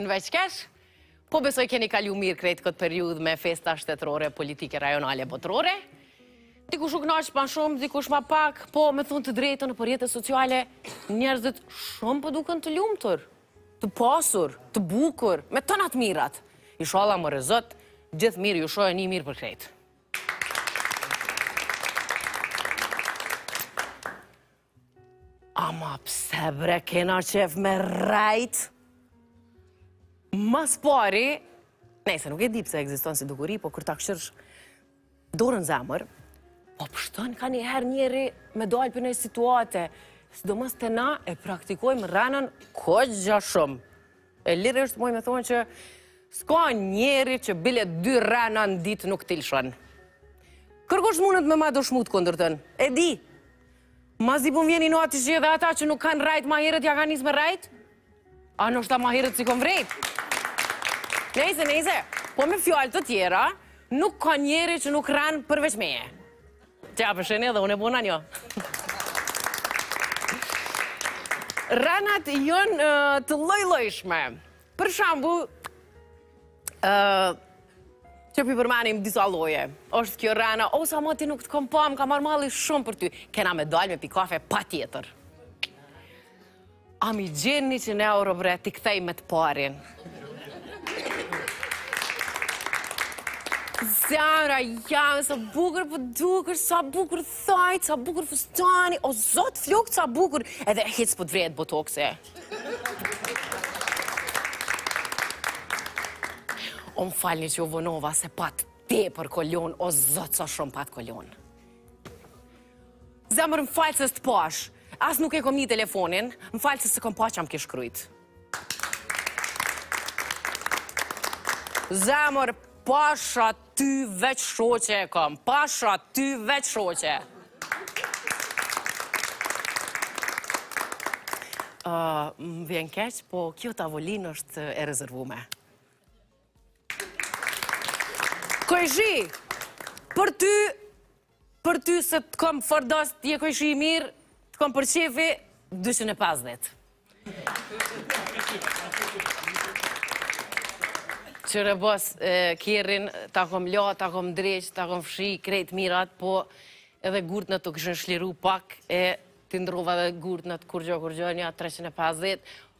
Në veç kesh, po besoj keni kalu mirë krejt këtë periudhë me festa shtetërore, politike, rajonale, botërore. Dikush u knaq ma shumë, dikush ma pak, po me thonë të drejtën nëpër rrjete sociale, njerëzit shumë po duken të lumtur, të pasur, të bukur, me tana të mirat. Ishalla more Zot, gjithë mirë, ju shojë një mirë për krejt. Ama pse bre kena qef me rrejt? Ma s'pari, nejse nuk e di pse egziston si dukuri, po kur ta kqyrsh, dorën në zemër, po pshton kaniherë njeri me dalë pi një situate, sidomos te na e praktikojmë rrenën goxha shumë. E lirisht muj me thonë që s'ka njeri që bile dy rrena në ditë nuk t'i lëshon. Kërkush s'munet me ma dëshmu të kundërtën. E di, ma zi po më vjen inat që edhe ata që nuk kanë rrejt ma herët, ja kanë nisë me rrejt. A noshta ma herët s'i kom vrejt? Nejse, nejse, po me fjalë të tjera, nuk ka njeri që nuk rren përveç meje. Tash p'e shihni edhe unë e bona njo. Rrenat jon të llojllojshme. Për shembull, qe p'i përmenim disa lloje, është kjo rrena, o sa moti nuk të kom pa, më ka marrë malli shumë për ty. Kena me dalë me pi kafe patjetër. A m'i gjen njëqind euro bre t'i kthej me të parin. Zemra jem, sa bukur po dukur, sa bukur thojt, sa bukur fustani, o zot flokt, sa bukur, edhe hiç s'po të vrehet botoksi. O më falni që u vonova se pat tepër kolonë, o zot sa shumë pat kolonë. Zemër më fal se s'të pashë, as nuk e kom ni telefonin, më fal se s'e kom pa që më ke shkrujt. Zemër, pasha ty veç shoqe e kom, pasha ty veç shoqe. Më vjen keq, po kjo tavolinë është e rezervume. Kojshi, për ty Për ty se të kom fort dost, je kojshi i mirë, të kom për qefi, 250. Qe bre bos, kerrin, ta kom la, ta kom dreq, ta kom fshi, krejt mirat, po edhe gurtnat t'u kishin shliru pak, e t'i ndrrova dhe gurtnat, kurgjo, kurgjo, nja 350,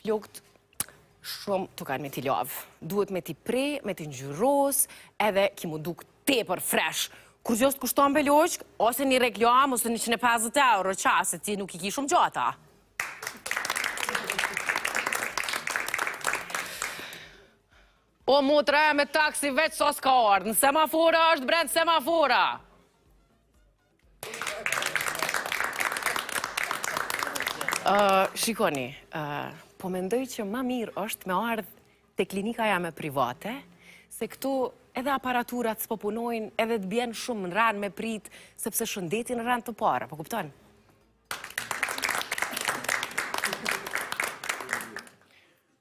Flokët shumë t'kanë me t'i lavë, duhet me t'i pre, me t'i ngjyros, edhe ki mu duk tepër fresh. Kur veç të kushton pesë-gjashtë, ose një 100, ose një 150 euro, qashtu, se ti nuk i ki shumë gjata. Po motra me taksi veç sa s'ka ardhë, në semafora është, rrend semafora. Shikoni, po mendoj që ma mirë është me ardhë të klinika jeme private, se këtu edhe aparaturat s'po punojnë, edhe të bjen shumë në ren me pritë, sepse shëndeti në ren të parë, po kupton?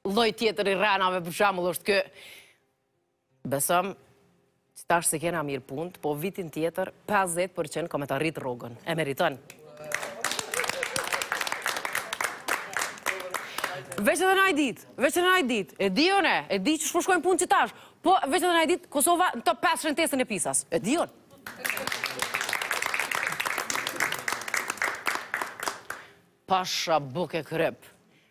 Lloj tjetër i rrenave për shembull është kë, Besom që tash s'i kena mirë punt, po vitin tjetër 50% kam me ta rritë rrogën. E meriton. Veç edhe naj ditë, veç edhe naj ditë, e di unë, e di që s'po shkojnë punët që tash, po veç edhe naj ditë, Kosova në top 5 në testin e PISA-s, e di unë. Pasha bukë e krypë,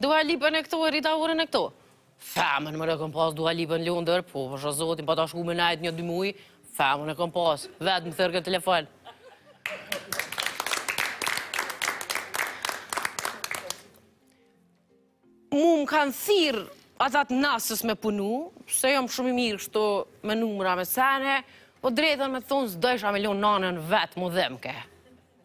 Dua Lipën e këto e Rita Orën e këto. Femën more e kom pas Dua Lipën n'Londër, po pasha Zotin, pata shku me nejtë një dy muj, femën e kom pas, vetë më thirrke n'telefon. Mu më kanë thirë ata t'NASA-s me punu, se jam shumë i mirë kështu me numra me sene, po drejtën me thanë s'dojsha me lanë nanën vetë m'u dhimke.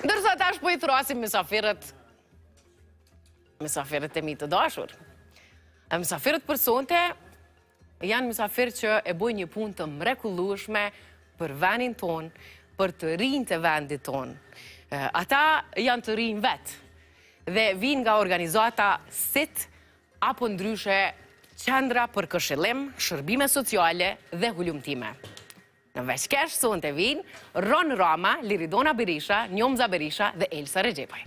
Ndërsa tash po i thrrasim mysafirët, mysafirët e mi të dashur. E mysafirët për sonte janë mysafirë që e bojnë një punë të mrekullushme për vendin tonë, për të rinjtë e vendit tonë. Ata janë të rinj vetë dhe vijnë nga organizata SIT apo ndryshe Qendra për Këshillim, Shërbime Sociale dhe Hulumtime. Në Veç Kesh sonte vijnë Rron Rama, Liridona Berisha, Njomza Berisha dhe Elsa Rexhepaj.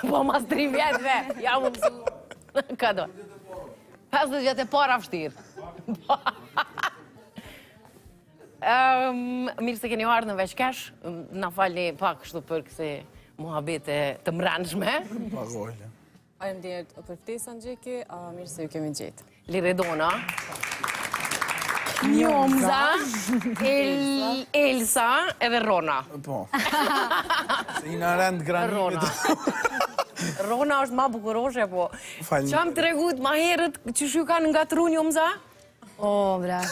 Po mas 3 vjetëve, ja m'u mësu. Ka do. 50 vjetët e para vështirë. Mirë se keni ardhë në Veç Kesh, na falni pak kështu për kësi muhabete të mrenshme. S'ka gajle. Faleminderit për ftesën Gjeki, mirë se ju kemi gjetë. Liridona, Njomza, Elsa edhe Rona. Po. Se i në rend granit. Rona. Rona është ma bukuroshe, po. Falim. Ça m'tregut ma herët qysh u kanë ngatrru Njomza? O, bre.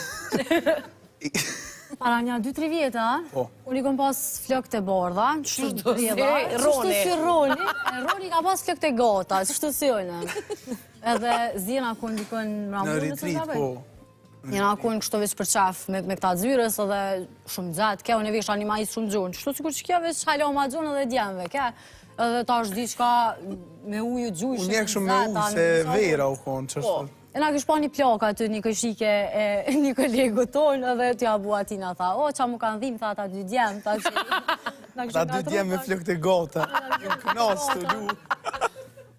Para nja 2-3 vjetëve? Po. Unë i kom pas flok të bardha. Qështu si, Roni. Qështu si, Roni. Roni ka pas flok të gata, qështu si, Roni. Edhe zin' aku n'dikun mramje? Në rritrit, po. Zin' aku n'kështu veç për qejf me, me këta zyrës edhe shumë gjatë, ke unë e vesha ni majcë shumë t'gjonë, qështu sikur qekjo veç hala ma gjonë edhe djemëve, ke? Edhe tash diçka me ujë gjujshin, unë u lag shumë me ujë, se vera u konë, qështu. Po, e na kish pa një plaka aty, një gjyshe e një kolegu tonë, edhe t'ja bo a ti na tha, o, ça m'u kanë dhimt, tha ata dy djem, ata që... Ata dy djem me flokë të gata, u knaqën tu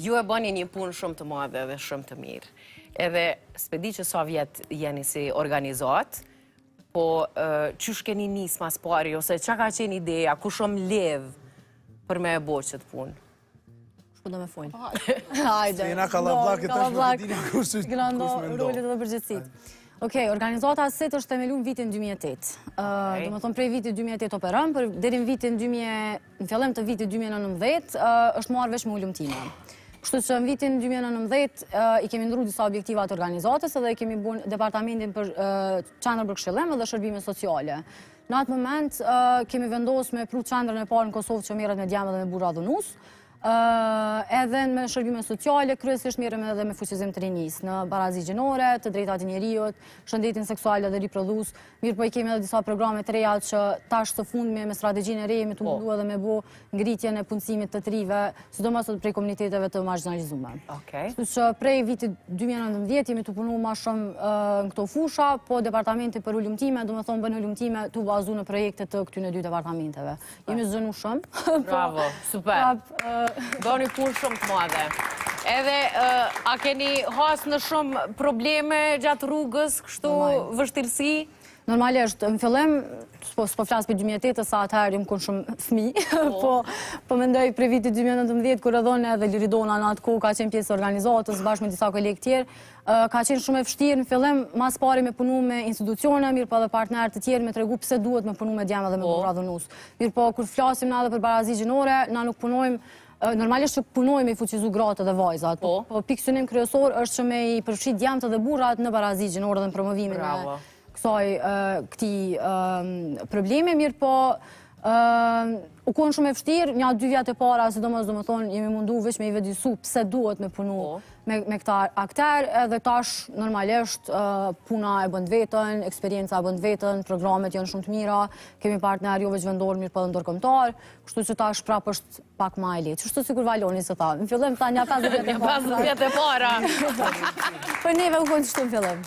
Ju e bëni një punë shumë të madhe dhe shumë të mirë. Edhe s'pe di qe sa vjet jeni si organizatë, po qysh e keni nisë ma s'pari, ose çka ka qenë ideja, kush u mledh për me e bo qët punë? Kush do me folë. Po, hajde. Se jena kalablak e tash me dini kush është kush me nda. Me nda rolet dhe përgjegjësitë. Ok, organizata SIT është themelu n'vitin 2008. Domethonë prej vitit 2008 operon, por deri n'vitin 2008, Në fillim të vitit 2019 është marrë veç me hulumtime. Kështu që në vitin 2019 i kemi ndrru disa objektiva të organizatës edhe i kemi bo departamentin për qendrën për këshillim edhe shërbime sociale. Në atë moment kemi vendos me pru qendrën e parë në Kosovë që merret me djem dhe me burra dhunues, edhe me shërbime sociale, kryesisht merrem edhe me fuqizim të rinisë, në barazi gjinore, të drejta të njeriut, shëndetin seksual edhe riprodhues, Mirëpo i kemi edhe disa programe të reja që tash së fundmi me strategjinë e re jem tu, po, mundu edhe me bo ngritjen e punësimit të të rive, sidomos prej komuniteteve të margjinalizume. Kështu që prej vitit 2019 jemi tu punu ma shumë në këto fusha, po departamenti për hulumtime, domethonë bon hulumtime tu u bazu në projekte të këtyne dy departamenteve. Jemi zgjonu shumë. Bravo, super. Po, një punë shumë të madhe. Edhe, a keni hasë në shumë probleme gjatë rrugës, kështu vështirësi? Normalisht, në fillim, s'po po flas për 2008, se atëherë jemi kon shumë fmi, po. po, po mendoj prej vitit 2019, kur edhe Liridona në atë kohë ka qenë pjesë e organizatës, bashkë me disa kolegë tjerë, Ka qenë shumë e vështirë në fillim, ma s'pari me punu me institucione, mirëpo edhe partnerë të tjerë me tregu pse duhet me punu me djem edhe me burra dhunues. Mirëpo, kur flasim ne edhe për barazi gjinore, na nuk punojmë, normalisht që punojmë me i fuqizu gratë dhe vajzat, po, po pikësynim kryesor është që me i përfshi djemët dhe burrat në barazi gjinore dhe në promovimin e kësaj këtij problemi, mirëpo, U konë shumë e vështirë, nja dy vjetët e para, sidomos domethënë, jemi mundu veç me i vetëdijësu pse duhet me punu po me këta akterë, edhe tash normalisht puna e bon t'veten, eksperienca e bon t'veten, programet janë shumë të mira, kemi partnerë jo veç vendorë mirëpo edhe ndërkombtarë, kështu që tash prap është pak ma e lehtë. Qështu si kur vallzoni se tash, në fillim tash nja 50 vjetët e para. Nja 50 vjetët e para. Për neve u konë qështu në fillim.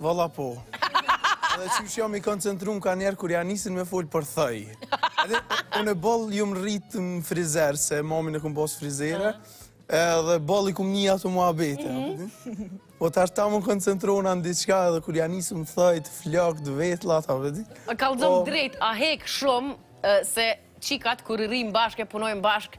Valla po. Dhe qaq jam i koncentrum kanjëherë kur ja nisin me folë për thoj. Edhe unë boll jom rritë n'frizer, se mami e kom pasë frizere, edhe boll i kom ni ato muhabete. Mhm. Po tash t'jam koncentru në diçka edhe kur ja nisin për thoj e flokë e vetulla, vëdi. Ka lëzëm po- drejt, a hek shumë se çikat kur rrimë bashkë e punojmë bashkë,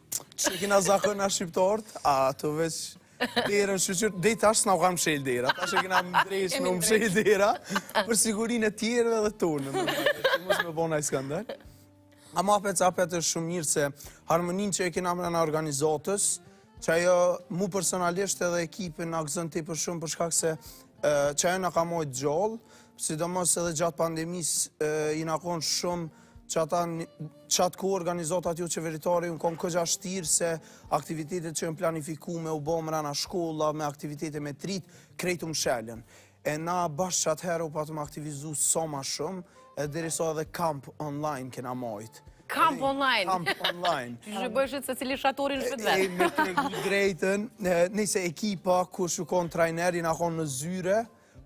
Ç'e kena zakon na shqiptarët? A t'veç dera shyqyr, deri tash s'na u kanë mshel dera, tash e kena ndresh me u mshel dera, për sigurinë e tjerëve dhe tonë, që mos me bo naj skandal. Ama apet, apet është shumë mirë se harmoninë që e kena mrena organizatës, qajo mu personalisht edhe ekipin na gëzon tepër shumë për shkak se qajo na ka majtë gjallë, sidomos edhe gjatë pandemisë u konë shumë që ata qatë ku organizatat joqeveritare u konë kogja shtirë se aktivitetet që jon planifiku me u bo mrena shkollave me aktivitetet me t'ritë krejt u mshelën e na bashkë qatëherë u patëm aktivizu sa ma shumë e derisa edhe kamp online kena majtë Kamp online. Kamp online. Qysh bojshin secili shatorin n'shpi t'vet. E me t'drejtën, na si ekipa kush u kon trajner jena kon në zyre,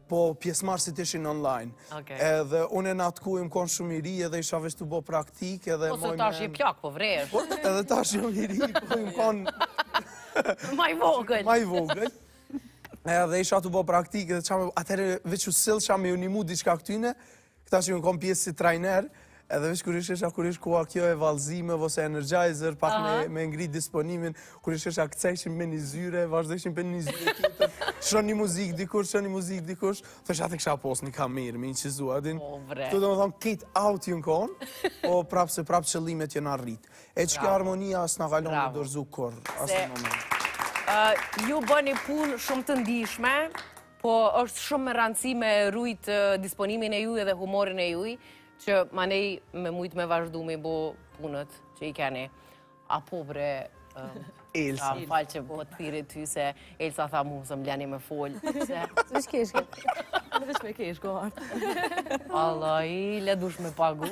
Po, pjesmarrësit ishin online. Edhe unë n'atë kohë jom konë shumë i ri, edhe isha veç tu bo praktik, edhe mojme... Po, se tash je plak, po vërej. Po, edhe tash jom i ri, po jom konë... Ma i vogël. Ma i vogël. Edhe isha tu bo praktik, edhe qamë... Atëhere, veç u sillsha me ju nimu diçka këtyne, Këta që u kon pjesë si trajner, edhe veç kur i sheshsha, kur ishe koha kjo e vallzimeve, vose energizer, pak me, me ngrit disponimin, kur i sheshsha kcejshin në një zyre, vazhdojshin në një zyre tjetër, lshon një muzikë dikush, lshon një muzikë dikush, tash t'kisha pas një kamerë, me inçizu, a din, po, domethënë, kitë out jon konë, po prapë se prapë qëllimet jon arritë. E qikjo harmonia s'na ka lon me u dorëzu kurrë, asnjë moment. Ju bëni punë shumë të randsishme, Po është shumë me rëndësi me rujt disponimin e juj edhe humorin e juj, që manej me mujtë me vazhdu me bo punët që i keni. A po bre, Elsa. Më fal që po t'pys ty se Elsa tha mu s'më leni me folë. Se veç keshke. Se veç me kesh ke, ardhë. Allah, ile dush me pagu.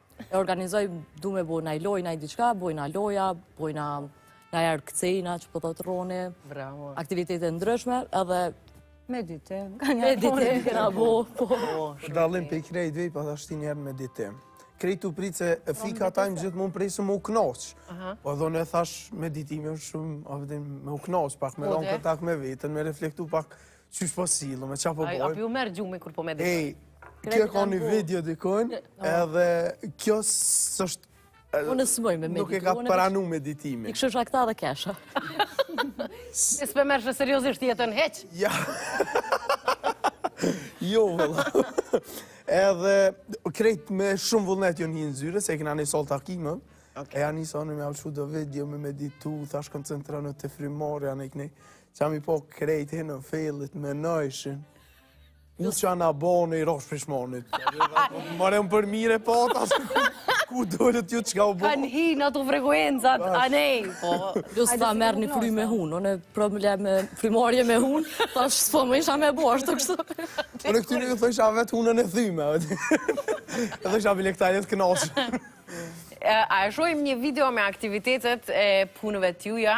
e organizoj du me bo naj lojë, naj diqka, bojna lojëra, bojna najherë këcejna, që po stërvitje, aktivitete të ndryshme, edhe Meditim. Meditim, kena bo, po. Po dalim prej krejt kësaj, po po ashtu njëherë meditim. Krejt u pritke se e fika ta imë gjithë mund prejtë se me u knaq. Po edhe në e thash meditimi është shumë, a vëdim, me u knaq pak, me po, lan kontakt me veten, me reflektu pak Qysh po sillu, me qka po bojmë. A po ju merr gjumi kur po meditoni. Ej, kjo ka një video dikojnë, edhe kjo së është... Unë s'muj me meditu. Nuk e ka pranu meditimi. I kështë është akta dhe kesha. E s'pe merrshe seriosisht jetën hiq. Ja. Jo, vëlla. Edhe krejt me shumë vullnet jo një nëzyrë, se e këna një sol takimën. E janë një sonë me alëshu do video, me meditu, thash koncentrohen te frymëmarrja, janë e këne. Qa mi po krejt e në fejlit me nëjshin. Ku qa na bo në i rosh pishmonit. Mare më për mire po ta se ku dojnë t'ju qka u bo. Kanë hi në ato frekuencat, a nej. Po, ju s'ta merrni frymë me hun, unë e problem me frymëmarrje me hun, tash s'po mujsha me bo, ashtu kështu. Unë e këtyne ju thojsha vetë hunën e thyme, e thojsha bile këta jetë knasë. A e shohim një video me aktivitetet e punëve t'juaja,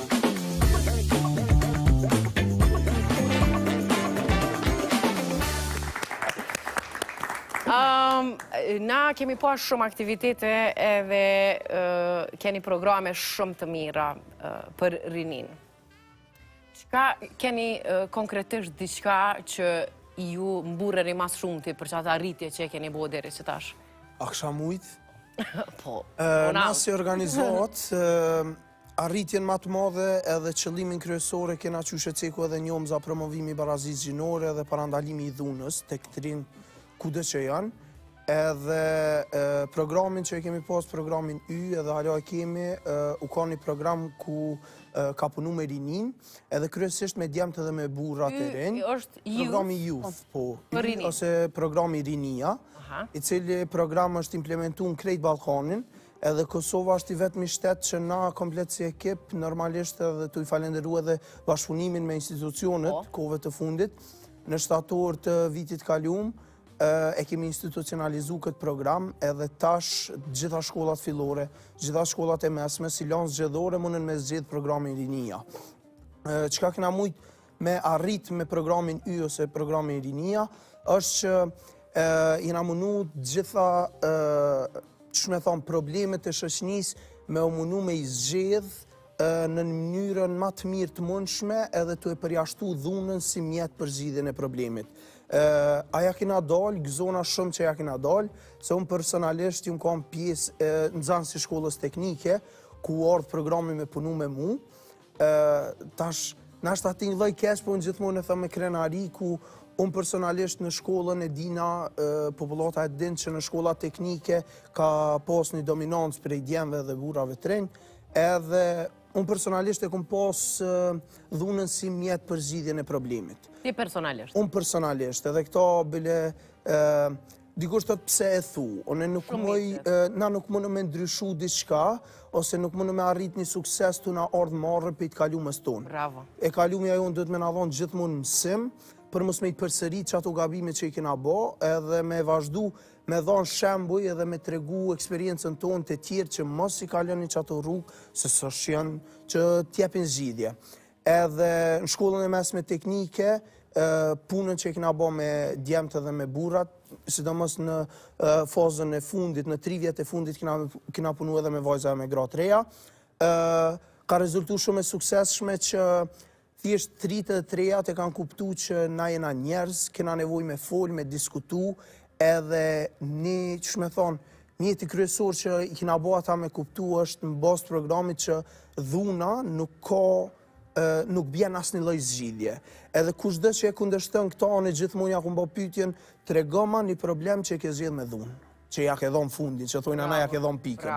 Na keni pas shumë aktivitete edhe keni programe shumë të mira për rininë. Qka keni konkretisht diqka që ju mburreni ma së shumti për që atë arritje që keni bo deri që tash? A kisha mujt? Po, unë asë. Nësë i organizohet, Arritjen ma të madhe edhe qëllimin kryesor e kena qysh e ceku edhe Njomza promovimi i barazisë gjinore edhe parandalimi i dhunës tek të rinjtë ku dhe që janë edhe programin që e kemi pas programin Y edhe hala e kemi u kan një program ku ka punu me rininë edhe kryesisht me djemtë edhe me burra të rinj programi youth po, ose programi Rinia i cili program është implementu në krejt Ballkanin Edhe Kosova është i vetmi shtet që na komplet si ekip, normalisht edhe tu i falënderu edhe bashkëpunimin me institucionet, po. Kohëve të fundit, në shtator të vitit t'kalum, e kemi institucionalizu këtë program, edhe tash gjitha shkollat fillore, gjitha shkollat e mesme, si landë zgjedhore, munden me zgjedh programin Rinia. Qka kena mujtë, me arrit me programin y ose programin rinia, është që na munu gjitha, qysh me thonë, problemet e shoqnisë me u munu me i zgjidh në mënyrën ma të mirë të mundshme edhe tu e përjashtu dhunën si mjet për zgjidhjen e problemit. A ia kina dalë, gëzona shumë që ia kina dalë, se unë personalisht jom kanë pjesë nxanës i shkollës teknike, ku u ardhë programi me punu me mu, Tash, nashta tingëllon keq, po unë gjithmonë e thom me krenari, ku unë personalisht në shkollën e dina, popullata e dinë që në shkollat teknike ka pas një dominancë prej djemve dhe burrave të rinj, edhe unë personalisht e kom pas dhunën si mjet për zgjidhjen e problemit. Ti personalisht? Unë personalisht, edhe këto bile Dikush thot pse e thu, unë nuk moj, na nuk mundna me ndryshu diçka, ose nuk mundë me arrit një sukses tu na ardhë marre prej të kalumes tonë. Bravo. E kalumja jonë dutet me na dhonë gjithmonë mësim, për mos me i përsërit qato gabime që i kena bo, edhe me vazhdu me dhonë shembuj edhe me tregu eksperiencen tonë te tjerët që mos i kalojnë qato rrugë, se s'është që t'jepin zgjidhje. Edhe në shkollën e mesme teknike, punën që e kena bo me djemtë edhe me burrat, sidomos në fazën e fundit, në tri vjetët e fundit, kena punu edhe me vajza e me gra të reja, ka rezultu shumë e suksesshme që thjesht t'ritë edhe t'rejat e kanë kuptu që na jena njerëz, kena nevojë me fol, me diskutu, Edhe një, qysh me thonë, një të kryesore që i kina bo ata me kuptu është në bazë programit që dhuna nuk ka, nuk bjen asnjë lloj zgjidje. Edhe kushdo që e kundërshton këta, unë gjithmonë ia kom bo pytjen, tregoma një problem që e ke zgjidhë me dhunë, që ia ke dhonë fundin, që thojna na ia ke dhonë pikën.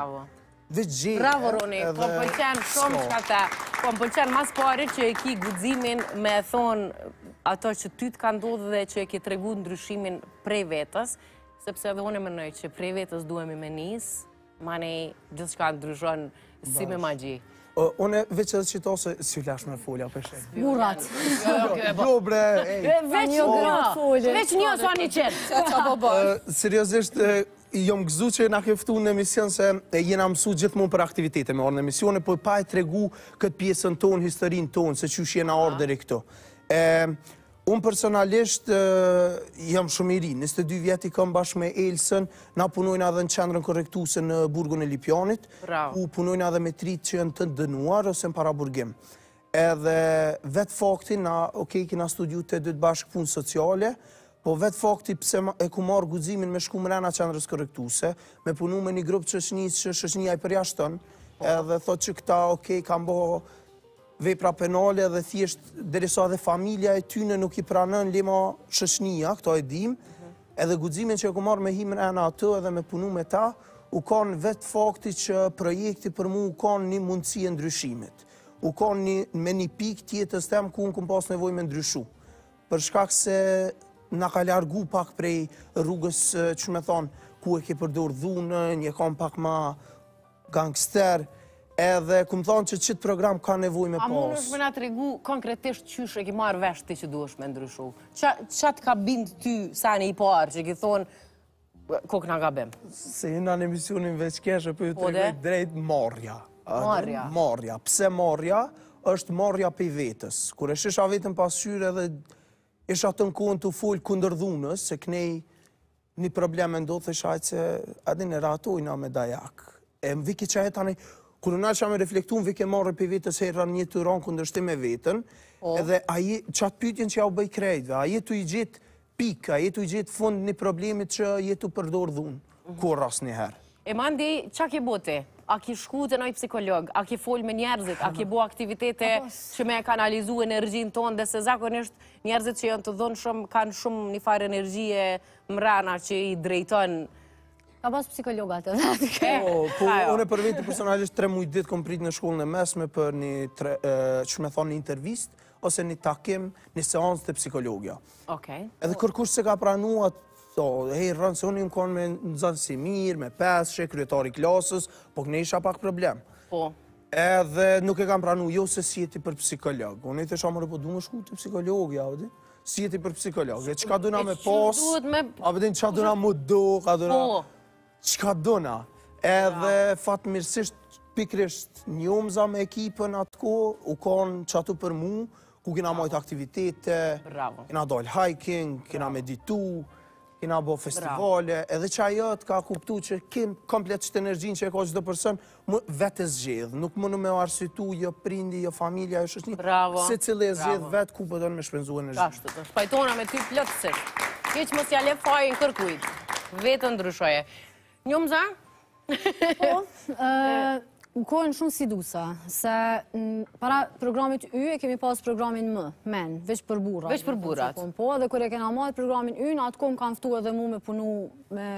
Bravo Roni, po më pëlqen shumë çka the. Po më pëlqen ma s'pari që e ki guximin me e thonë ato që ty të ka ndodhë dhe që e ki tregu ndryshimin prej vetes, sepse edhe unë e mënoj që prej vetes duhemi me nisë, manej gjithçka ndryshon si me magji. Unë veç edhe qito se s'i lash me fol, ja për shembull. Murat. Jo bre. Veç një gra. Veç një sa një qenë. Seriosisht, Jom gëzu që na ke ftu në emision se jena mësu gjithmonë për aktivitete me ardh në emisione, po pa e tregu këtë pjesën tonë, historinë tonë, se qysh jena ardh deri këtu. Unë personalisht jam shumë i ri, 22 vjet i kam bashkë me Elsën, na punojna edhe në qendrën korrektuse në burgun e Lipjanit, ku punojna edhe me t'ritë që janë të dënuar ose në paraburgim. Edhe vetë fakti na, ok, kina studiu të dytë bashkë punë sociale, po vetë fakti pse e kom marrë guximin me shku mrena qendrës korrektuese, me punu me një grup të shoqnisë që shoqnia i përjashtën, po. edhe thotë që këta, ok, kanë bo vepra penale dhe thjesht derisa dhe familja e tyne nuk i pranon, le ma shoqnia, këta e dim, mhm. edhe guximin që e kom marrë me hi mrena aty edhe me punu me ta, u kanë vetë fakti që projekti për mu u kanë një mundësi e ndryshimit. U konë një, me një pikë t'jetës tem ku unë kom pas nevojë me ndryshu. Për shkak se m'ka largu pak prej rrugës që me thonë ku e ke përdor dhunën, je kon pak ma gangster, edhe kom thonë që qit program ka nevojë me pas. A munesh me na tregu konkretisht qysh e ki marrë vesh ti që duhesh me ndryshu? Çka të ka bind ty seni i parë që ki thonë Kokna gabim. Se ju në emisionin veç kesh e po ju tregoj drejt, marrja. Marrja. Marrja. Pse marrja? Është marrja prej vetes. Kur e shisha veten n'pasqyre dhe isha tanë kohën tu fol kundër dhunës, se knej një problem e ndodhë, isha që, a din, e ratojna me dajak. E më vike që e tani, kur nisha me reflektu, më vike marre prej vetes, e rren një të rrën kundërshtim me veten, po. edhe a je, qat pytjen që ja u bëj krejtve, a je tu i gjetë Pikë, a je tu gjetë fund ni problemit që je tu përdorë dhunë? Kurrë asnjëherë. E mandej, ça ke bo ti? A ke shku te naj psikolog? A ke folë me njerëzit? A ke bo aktivitete që me e kanalizu energjinë tonë? Dhe se zakonisht njerëzit që janë të dhunshëm kanë shumë ni farë energjie mrena që i drejton. Ka pas psikologa të vetë. Po, po, unë për veti personalisht tre muj ditë kom prit në shkollën e mesme për një, që me thonë një intervistë, ose një takim, një seancë te psikologja. Okej. Edhe kërkush s'e ka pranu, arsyen se unë jom konë ma nxanësi i mirë, me pesëshe, kryetar i klasës, po knej isha pak problem. Po. Edhe nuk e kanë pranu, jo se s'je ti për psikolog. Unë i thojsha, po du me shku te psikologja, a po di? S'je ti për psikolog, e çka dona me pas, a po din, çka dona me do, çka dona... Po. Çka dona, edhe fatmirësisht pikërisht n'YMCA me ekipën atë kohë, u konë qatu për mu, ku kena majt aktivitete, kena dal hiking, kena meditu, kena bo festivale, edhe çka jo, t'ka kuptu që kim komplet qit energjinë që e ka çdo person, Ma vetë e zgjedh, nuk munesh me arsyetu, jo prindi, jo familja, jo shoqnia. Bravo. Secili e zgjedh vetë ku po don po me shpenzu energjinë. Qashtu osht, pajtona me ty plotësisht. Veç mos ja le fajin kërkujt. Veten ndryshoje. N'YMCA-n? Po, u konë shumë si dusa, se para programit Y e kemi pas programin M, men, veç për burrat. Veç për burrat. Po, dhe kur e kena marrë programin Y, në atë kohë më kanë ftu edhe mu me punu me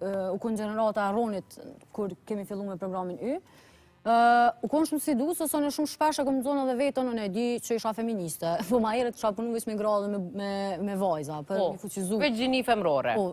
u konë gjenerata e Ronit kur kemi fillu me programin Y, u konë shumë sfiduse, se unë shumë shpesh e kom zonë dhe vetën, unë e di që isha feministe, po ma herët kom punu veç me gra dhe me vajza, për po, me i fuqizu. Për gjini femrore. Po,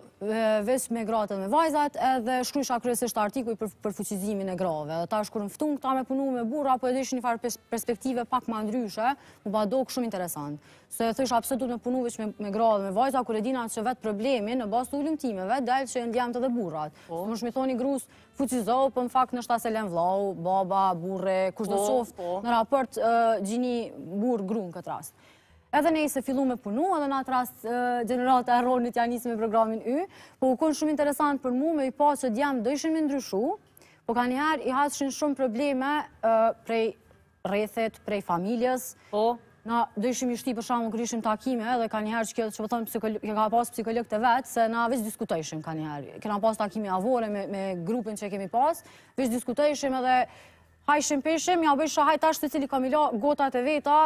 veç me gra dhe me vajzat, edhe shkrujsha kryesisht artikuj për fuqizimin e grave, dhe tash kur m'futën këta me punu me burra, po edhe ish një farë perspektive pak ma ndryshe, m'u ka dokë shumë interesant. Se thojsha pse duhet me punu veç me gra dhe me vajza, kur e dina që vetë problemi në bazë të hulumtimeve, vetë del që janë edhe burrat. Po. Munesh me i thonë grus, fuqizohu, për po në fakt nashta s'e len vllau, baba, burri, kushdo po, qoftë, po. në raport gjini burrë gru në këtë rast. Edhe ne i se fillu me punu, edhe në atë rast gjenerata e Ronit ja nisë me programin Y, po u konë shumë interesant për mu me i pa që djemtë dojshin me ndryshu, po kanjëherë i hasshin shumë probleme prej rrethit, prej familjes. Po. Na, dojshim me i shti për shembull, kur kishim takime, edhe kanjëherë që kjo që po thon, po kjo ka pas psikolog të vetë, se na veç diskutojshim kanjëherë. Kena pas takime javore me, me grupin që kemi pas, veç diskutojshim edhe hajshim pijshim, ja bojsha hajt tash secili ka me i la gotat e veta,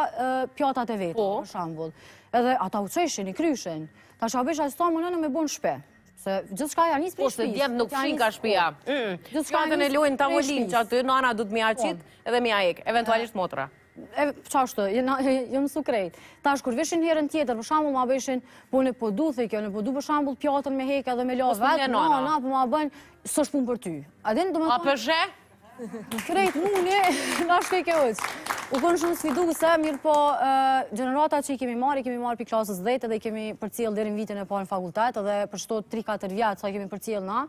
pjatat e veta, po. për shembull. Edhe ata u çojshin, i kryjshin. Tash ja bojsha ashtë ta më nënë me bo në shpi. Se gjithçka ja nis prej shtëpisë. Po se djemtë nuk fshijnë ka shtëpia. Po. Gjithçka ja nis lonë tavolinën qaty nana do me ja qit po. edhe me ja hek, eventualisht motra. E qashtu, jan msu krejt. Tash kur vishin herën tjetër, për shembull, ma bëjshin, po unë po du tha kjo, unë po du për shembull pjatën me hekë dhe me la vetë, nana po ma bën, s'është punë për ty. A e din do me thonë? A p'e sheh? Krejt mundi na shkojke huq. U konë shumë sfiduse, mirëpo, gjeneratat që i kemi marrë, i kemi marrë prej klasës 10 dhe i kemi përcjellë deri n' vitin e parë në fakultet dhe për qato 3-4 vjet sa i kemi përcjellë na,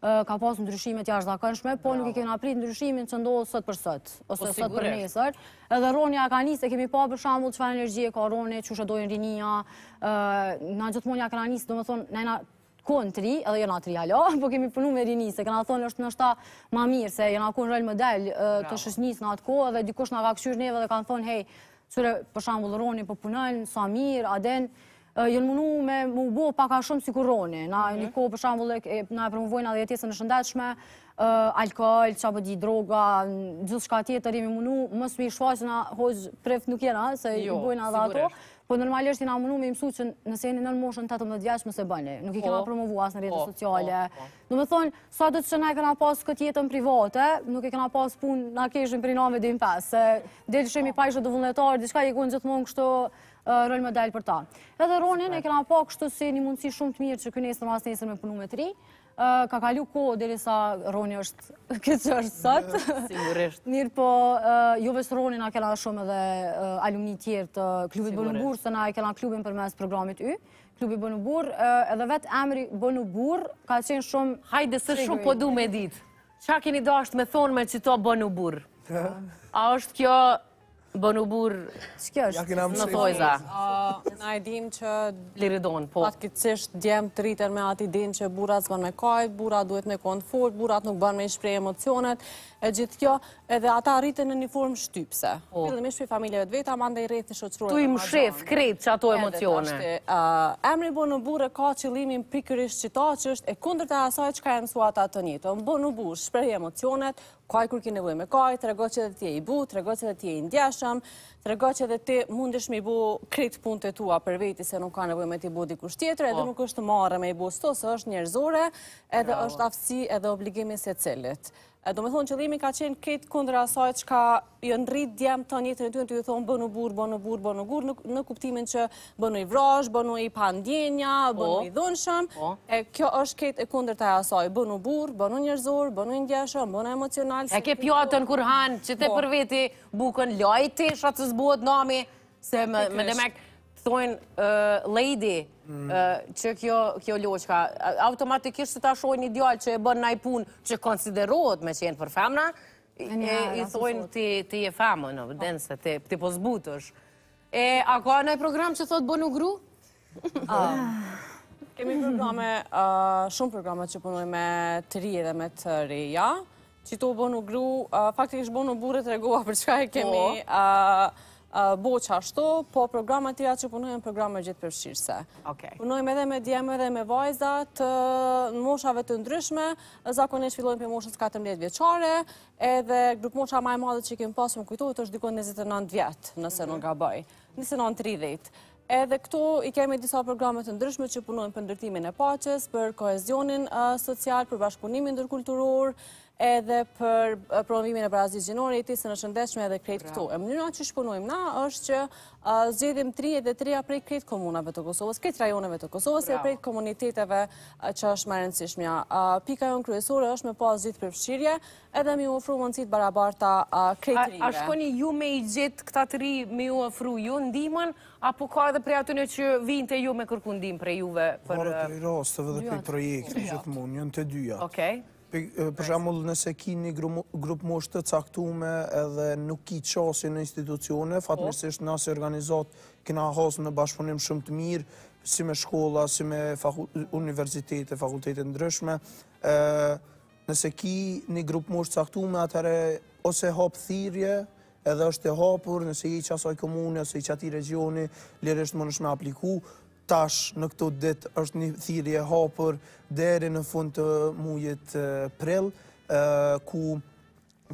ka pasë ndryshime t'jashtëzakonshme, po nuk e kemi prit ndryshimin që ndodhë sot për sot, po ose sot për nesër. Edhe Roni ja ka nisë, e kemi pa për shembull çfarë energjie ka Roni, që e dojnë rinia, na gjithmonë ja ka nisë, do me thonë, konë t'ri, edhe jena t'ri hala, po kemi punu me rini, se kena thonë është nashta ma mirë, se jena konë role model të shoqnisë në atë kohë, dhe dikush na ka këqyrë neve dhe kanë thonë, hej, kqyre, për shembull, Roni po punon, sa mirë, a e din, janë munu me me u bo pak a shumë sikur Roni, na mhm. një kohë për shembull, na e promovojna edhe jetesën e shëndetshme, alkohol, çka po di, droga, gjithçka tjetër, jemi munu, mos me i shfaqë, na hoxhë prift nuk jena, se i jo, bojna edhe ato, Po normalisht jena munu me i mësu që nëse jeni nën moshën 18 vjeç mos e bëni. Nuk i kena po. promovu as në rrjete po, sociale. Po, do me thonë, sado që na e kena pasë këtë jetën private, nuk i kena pasë punë, na keshën për i name dhe impes. Se dhe dojshim me i pasë edhe vullnetarë, diçka i konë gjithmonë kështu role model për ta. Edhe Ronin e kena pa kështu si një mundësi shumë të mirë që nesër masnesër me punu me t'ri. Ka kalu kohë deri sa Roni është këtë që është sot. Sigurisht. Mirëpo, jo veç Roni na kena shumë edhe alumni tjerë të klubit Bonu Burrë, se na e kena klubin përmes programit Y, klubi Bonu Burrë, edhe vetë emri Bonu Burrë ka qenë shumë... Hajde se shumë po du me ditë. Ça keni dashtë me thonë me qito Bonu Burrë? A është kjo... Bënu burrë në thonjëza. Na e dim që... Liridon, po. Fatkeqësisht djemtë rriten me atë idenë që burrat s'bën me kajtë, burrat duhet me konë fortë, burrat nuk bën me shpreh emocionet, e gjithë kjo, edhe ata rriten në një formë shtypëse. Po. Fillimisht prej familjeve të veta, mandej rrethit shoqëror. Tu i mshef krejt qato emocione. Emri Bonu Burrë ka qëllimin pikërisht qita që është e kundërta asaj çka e mësu ata tën jetën. Bonu burrë, shprehi emocionet, Kaj kur ke nevojë me kaj, trego që edhe ti je i butë, trego që edhe ti je i ndjeshëm, trego që edhe ti mundesh me i bu krejt punë të tua për veti se nuk ka nevojë me t'i bu dikush tjetër, edhe po. nuk është marre me i bu qito, se është njerëzore, edhe është aftësi edhe obligim i secilit. Domethonë, qëllimi ka qenë krejt e kundërta asaj çka Janë rrit djemtë tonë jetën e tyre tu ju thonë bënu burrë, bënu burrë, bënu burrë, në, në kuptimin që bënu i vrazhdë, bënu i pa ndjenja, bënu po. i dhunshëm. Po. E kjo është krejt e kundërta e asaj, bënu burrë, bënu njerëzor, bënu i ndjeshëm, bënu emocional. Heke pjatën kur han, qite po. për veti bukën laj ti, se s'buhet nami, se më, më demek thonë uh, lady mm. uh, që kjo kjo logjika automatikisht ta shohin një djalë që e bën naj punë që konsiderohet me qenë për femra I thojnë ti je femën, në vend se ti po zbutesh. E, a ka naj program që thotë bënu gru? Kemi programe, shumë programe që punojmë me të rinj edhe me të reja. Qito bënu gru, faktikisht bënu burrë tregova për çka e kemi. Po. Bash qashtu, po programe tjera që punojnë programe gjithëpërfshirëse. Punojnë edhe me djem edhe me vajza të moshave të ndryshme, zakonisht fillojnë prej moshës 14 vjeçare, edhe grupmosha ma e madhe që kemi pasë më kujtohet është dikun 29 vjet, nëse nuk gaboj, 29-30. Edhe këtu i kemi disa programe të ndryshme që punojnë për ndërtimin e paqes, për kohezionin social, për bashkëpunimin ndërkulturor, edhe për promovimin e barazisë gjinore, jetesën e shëndetshme edhe krejt këto. E mënyra qysh punojmë na është që zgjedhim të rinj e të reja prej krejt komunave të Kosovës, krejt rajoneve të Kosovës e prej komuniteteve që është më e rëndësishmja. Pika jonë kryesore është me pas gjithëpërfshirje edhe me i ofru mundësi të barabarta krejt të rinjve. A shkoni ju me i gjetë këta të rinj me ju ofru ju ndihmën, apo ka edhe prej atyne që vijnë te ju me kërku ndihmë prej juve? Varet prej rasteve dhe prej projekteve, gjithmonë, jenë të dyja. Për shembull, nëse ki një grupmoshë të caktume edhe nuk ki qasje në institucione, po fatmirësisht na si organizatë kina hasë në bashkëpunim shumë të mirë, si me shkolla, si me universitete, fakultete të ndryshme, nëse ki një grupmoshë të caktume, atëherë ose hap thirrje, edhe është e hapur, nëse je i qasaj komune, ose i qatij regjioni, lirisht munesh me apliku, Tash në këto ditë është një thirrje e hapur deri në fund të muajit prill, ku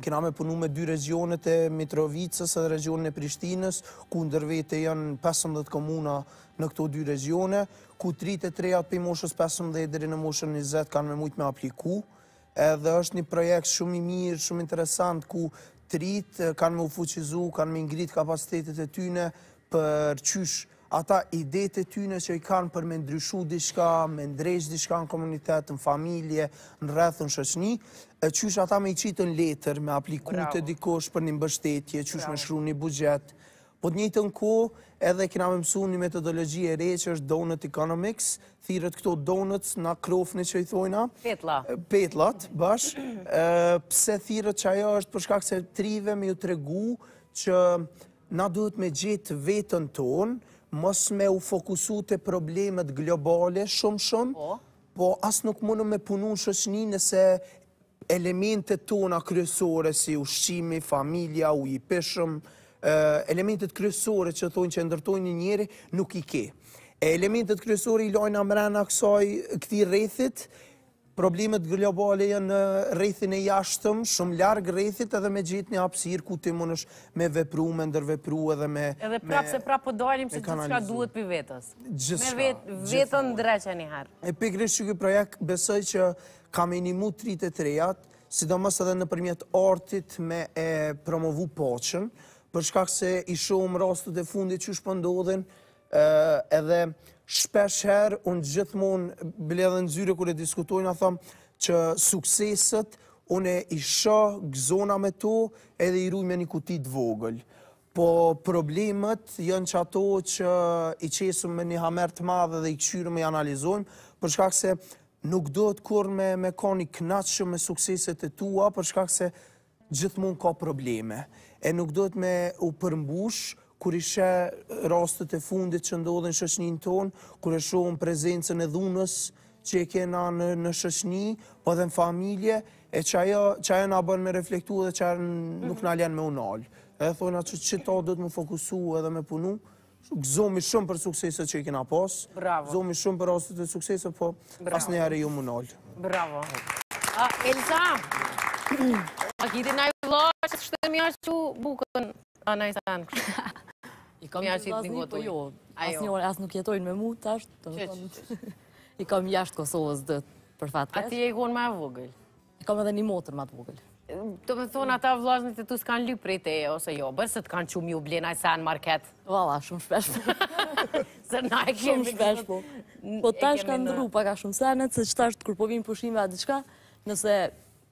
kena me punu me dy regjionet e Mitrovicës edhe regjionin e Prishtinës, ku ndërvete janë 15 komuna në këto dy regjione, ku të rijtë, të rejat prej moshës 15 deri në moshën 20 kanë me mujtë me apliku, Edhe është një projekt shumë i mirë, shumë interesant, ku të rijtë kanë me u fuqizu, kanë me i ngritë kapacitetet e tyne për qysh ata idetë e tyne që i kanë për me ndryshu diçka, me ndreq diçka në komunitet, në familje, në rreth, në shoqni, qysh ata me i qitë në letër, me apliku te dikush për një mbështetje, qysh me shkru një buxhet, Po në të njëjtën kohë, edhe kena me mësu një metodologji e re që është Donut Economics, thirret, këto donuts na krofni që i thojna. Petla. Petlat, bash. Pse thirret qajo është për shkak se të rijve me ju tregu që na duhet me gjetë veten tonë, mos me u fokusu te problemet globale shumë shumë, po, po as nuk mund me punu në shoqni nëse elementet tona kryesore si ushqimi, familja, uji i pijshëm, elementet kryesore që thonë që e ndërtojnë një njeri, nuk i ke. E elementet kryesore i lajmë mrena kësaj, këtij rrethit, problemet globale janë në rrethin e jashtëm, shumë larg rrethit edhe me gjetë një hapsirë ku ti mundesh me vepru, me ndërvepru edhe me... Edhe prapë se prapë po dalim se gjithçka duhet prej vetes. Gjithçka. Me veten ndreqe njëherë. E pikërisht ky projekt besoj që Ka me i ndihmu të rijtë e të rejat, sidomos edhe nëpërmjet artit me e promovu paqën, për shkak se i shohim rastet e fundit qysh po ndodhin, edhe shpesh herë unë gjithmonë mbledhen n'zyre kur e diskutojna thom që sukseset unë i shoh, gëzohna me to edhe i ruj në një kuti të vogël. Po problemet janë që ato që i qesim në një hamer të madhe dhe i këqyrim, i analizojmë, për shkak se nuk duhet kurrë me, me kanë i knaqshëm me sukseset e tua, për shkak se gjithmonë ka probleme. E nuk duhet me u përmbush, kur i sheh rastet e fundit që ndodhin n'shoqninë tonë, kur e shohim prezencën e dhunës, që e kena në në shoqni, po dhe në familje, e që ajo, që ajo na bon me reflektu dhe që nuk na lën me u nal. E thona që qeta duhet me u fokusu edhe me punu, gëzomi shumë për sukseset që i kena pas, gëzomi shumë për rastet e suksesit, po asnjëherë jo me u nal. Bravo. Elsa, a ki ti naj vlla që shtemi arë që bukën? Ani thanë kështu? I kam një qëtë një po jo. Asnjo, as nuk jetojnë me mu, tash. I kam jashtë Kosovës dhe për fatë kështë. A ti je konë ma e vogël? I kam edhe një motër ma të vogël. Domethonë ata vllaznit e tu s'kanë lyp prej teje, ose jo, bre, se të kanë çu me ju ble naj sen në market. Valla, shumë shpesh. Se na e kemi shpesh, po. Po tash kanë ndrru pak a shumë senet, se qetash kur po vinë pushime a diçka, nëse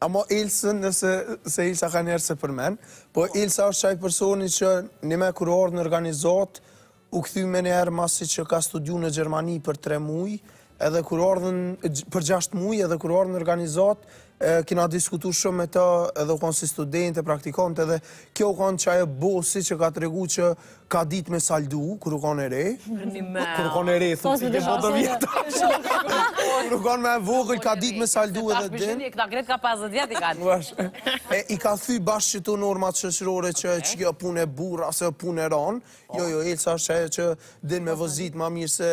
Amo Elsën, se Elsa kanjëherë s'e përmen, po Elsa është qaj personi që njëmend kur u ardh në organizatë, u kthy menjëherë masi që ka studiu në Gjermani për tre muj, edhe kur u ardh në për gjasht muj, edhe kur u ardh në organizatë, kina diskutu shumë me të, edhe u konë si studente, praktikante, edhe kjo u konë qaj e bosi që ka tregu që Ka ditë me saldu, kur u konë e re. Kur u konë e re, thu si ke po të vjetër. Kur u konë ma e vogël, ka ditë me saldu edhe din. Këta përshini e këta gratë ka 50 vjet i kanë. I ka thy bash qeto normat shoqërore që që kjo punë e burrave, a s'o punë e ronë. Jo, jo, Elsa është që din me vozit ma mirë se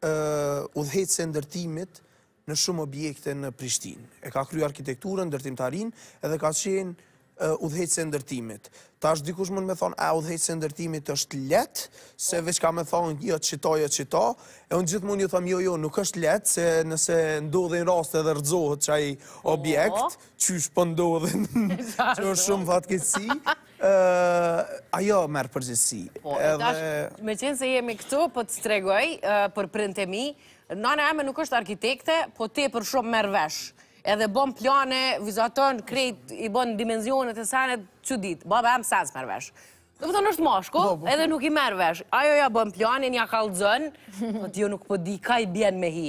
udhëheqëse e ndërtimit në shumë objekte në Prishtinë. E ka kry arkitekturën, ndërtimtarinë edhe ka qenë udhëheqëse e ndërtimit. Tash dikush mund me thonë, a udhëheqëse e ndërtimit është lehtë, se veç ka me thonë, jo qita, jo qita, e unë gjithmonë ju them, jo, jo, nuk është lehtë, se nëse ndodhin raste dhe rrëzohet qaj objekt, qysh po ndodhin, që është shumë fatkeqësi, Ajo merr përgjegjësi. Po, e tash, meqenëse jemi këtu, po të tregoj për prindt e mi, nana eme nuk është arkitekte, po tepër shumë merr vesh. Edhe bon plane, vizaton, krejt, i bon dimenzionet e senet, çudi. Baba jem sen s'merr vesh. Domethonë është mashkull, po, po. edhe nuk i merr vesh. Ajo ja bon planin, ja kallxon, thotë jo nuk po di ka i bjen me hi.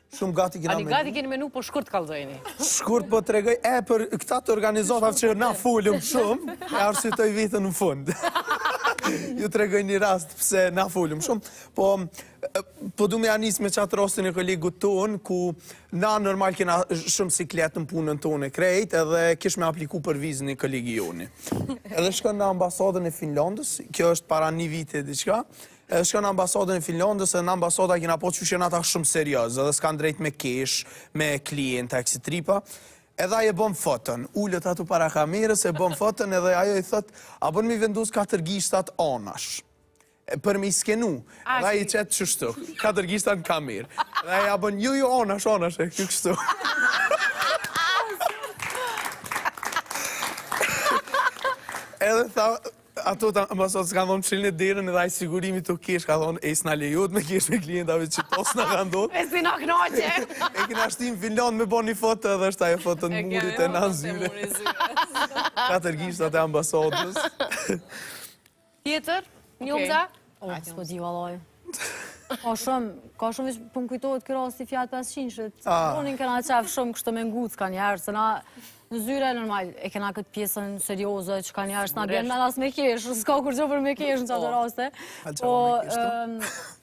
Shumë gjatë kena menu. Ani gjatë keni menu, po shkurt kallxoni. Shkurt po tregoj, e për këta te organizata që na folëm shumë, e arsitoj vitën në fund. Ju tregoj një rast pse na folëm shumë, po, po du me ja nis me qatë rastin e kolegut tonë, ku na normal kena shumë siklete në punën tonë e krejt, edhe kish me apliku për vizë një kolegi joni. Edhe shkon në ambasadën e Finlandës, kjo është para një viti e diçka, Edhe shkon në ambasadën e Finlandës edhe në ambasadë a kena po qysh janë ata shumë seriozë edhe s'kanë drejt me kesh, me klienta, e ksi tripa. Edhe ai e bën foton, ulet aty para kamerës e bën foton edhe ajo i thot, a bën m'i vendos katër gishtat anash. Për m'i skenu, edhe ai i qet qështu, katër gishtat në kamerë. Edhe ajo a bën, jo jo anash, anash e kështu. Edhe tha, Ata t'ambasadës ka thonë po e çilin derën edhe ai sigurimi tu kesh, ka thonë e s'na lejohet me kesh me klienta veç që to s'na ka ndodhë. E si në knoqe. E kina shti n'Finland me bo një foto edhe është ajo foto në mur te na në zyre. Katër gishtat e ambasadës. Tjetër, njëmë O, s'po di valla. Ka shumë, ka shumë veç po m'kujtohet ky rasti i Fiat pesëqindshit. Ah. Unë na kena qejf shumë kështu me ngucë kanjëherë, se na në zyre normal, e kena këtë pjesën serioze që kanjëherë, s'na bjen me nas me keshë, s'ka kurgjë për me keshë në qato po. raste. Po,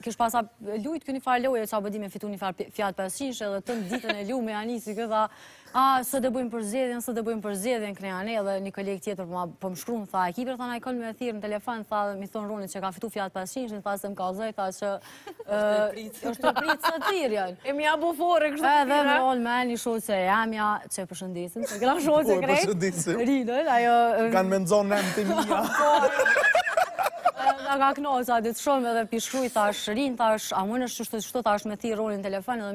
kish pas lujtë ky ni farë loje, që a po di me fitu një farë Fiat pesëqindsh, edhe tanë ditën e lume ia nisi këta, Ah, sot e bëjmë përzgjedhjen, sot e bëjmë përzgjedhjen Knea, ne edhe një koleg tjetër po, po më shkruan, tha ekipi, tha na i kanë me thirr në telefon, tha dhe me i thonë Ronit që ka fitu Fiat pesëqindshin, tha se më ka zëj, tha që është tu pritë thirrjen. E me ia bo fore kështu. Edhe me ol me një shoqe e jemja që e përshëndesim, se e kena shoqe krejt. Rinën, ajo kanë menxon në të mia. Na ka knaq atë ditë shumë edhe po i shkruj, thash, Rinë, thash, a mundesh qështu, qështu, thash, me thirrë Ronin n'telefon edhe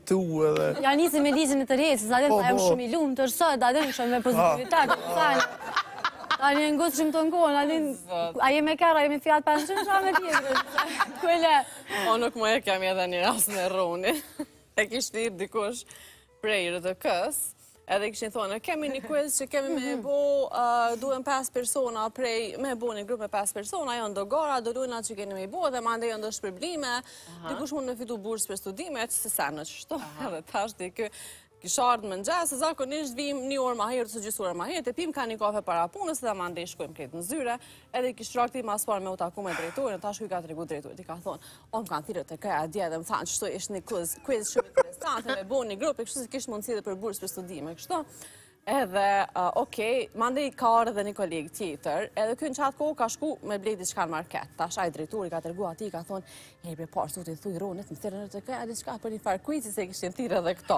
Tu edhe. Ja nisi me ligjin e të rejtë, sa dhe të jam shumë i lumtur sot, da dhe në shumë me pozitivitet, të falë. A një ngucë shumë të ngonë, a din, a je me kerr, a je me Fiat pesëqindsh a me tjetërës. Kuele. O nuk më e kem edhe një rast me Ronin. E kish thirr dikush prej RTK-s. Edhe i kishin thonë, kemi një quiz që kemi me mhm. bo, duhen 5 persona prej, me bo një grup me 5 persona, janë do gara, do lojna që keni me bo, dhe mandej janë do shpërblime, dikush mund me fitu bursë për studime, kësi sene qështu, edhe tash edhe ky, kish ardh më në se zakonisht vim një orë ma herët, gjysë ore ma herët, pim ka një kafe para punës, dhe mandej shkojmë krejt në zyre, edhe kish ra ky ma s'pari me u taku me drejtorin, tash ky i ka tregu drejtorit, i ka thonë, Unë m'kanë thirr RTK-ja dje dhe më thanë qështu është një quiz, quiz shumë interesant me bo një grup, e kështu se kish mundësi dhe për bursë për studime, kështu. Edhe, uh, okej, okay, mandej ka ardhë edhe një koleg tjetër, edhe ky n'qatë kohë ka shku me ble diçka në market, tash ai drejtori i ka tregu atij, ka thonë, e bre parë, sutin thuj Ronit, më thirrën RTK-ja, diçka për një farë quizi, se kishin thirrë edhe këto.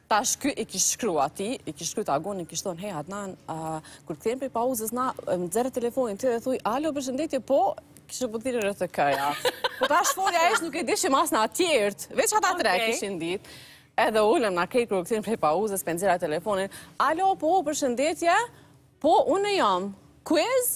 Tash ky i kish shkru atij, i kish shkru Agon, i kish thonë, hej Adnan, kur t'kthehem prej pauzës na, nxerre telefonin ti edhe thuj, alo, përshëndetje, po, kishe po t'thirrin RTK-ja. Po tash forja është nuk e dishim as na tjertë, veç ata tre kishin ditë. Edhe ulem na krejt kur kthehem prej pauzës, po e nxerr telefonin, alo, po, përshëndetje, po, unë jam, quiz,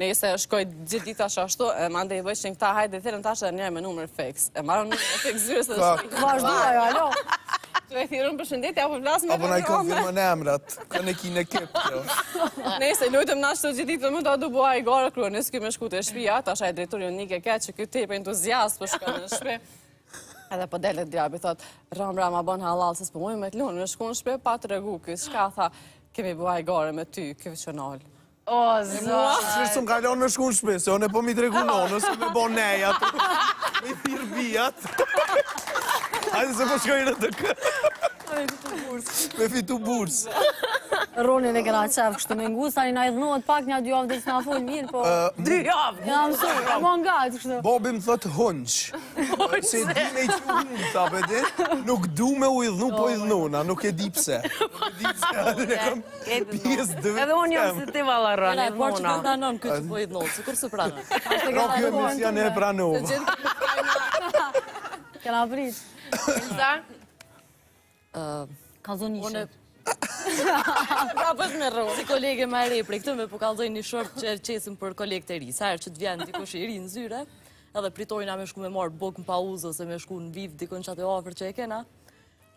Nejse e shkoi gjithë dita qashtu, e mandej bojshin këta hajt dhe thirrim tash edhe njëherë me numër fix. E marr numër fix zyrës dhe shkoj. Ka është duha jo, alo. Tu e thirrë përshëndetje, a po flas me të një ome. A po na i konfirmon emrat, kënë e ki në ekip, jo. Nejse, lujtëm na ashtu gjithë ditë dhe më do tu bo hajgare kërë, nisë kjo me shku te shpia, tash ai drejtori jonë ke ke që kjo tepër entuziaste po shkon në shpi. Edhe po del djali, thotë, ram ram a bon hallall, se s'po mujë me t'lunë, me shku në shpi, pa të tregu, kjo s'ka tha, kemi bo hajgare me ty, kjo që nalë. O, zot. Shyqyr s'më ka lonë me shku n'shpi, se une po mi tregu nonës, me bo nejat, me thirrë vijat. Hajde se po shkojnë në të kërë. Me fitu bursë. Me fitu bursë. Ronin e kena qef, kështu me ngu, se ai na idhnohet pak nja dy javë dhe s'na fol mirë, po... Dy javë! Jo, ma shumë, e më nga, të kështu. Bobi më thëtë hënqë. Se di me i që unë, ta pëdi, nuk du me u idhnu, po idhnona, nuk e di pse. Nuk e di pse, Pjesë dy. Edhe unë jam si ti valla Ron. Edhe por që nuk pranon ky që po idhnon, sikur se pranon. Nuk jam në si janë e pranuar. Kena vrit. Elza? Kallzona një sherr. Prapë me rrë. Si kolege ma e re, prej këtë me po kallzoj një sherr që e qesim për kolegët e ri. Sa herë që të vjen dikush i ri në zyre, edhe pritojna me shku me marrë bukë në pauzë, ose me shku në Vivë dikun qaty afër që e kena.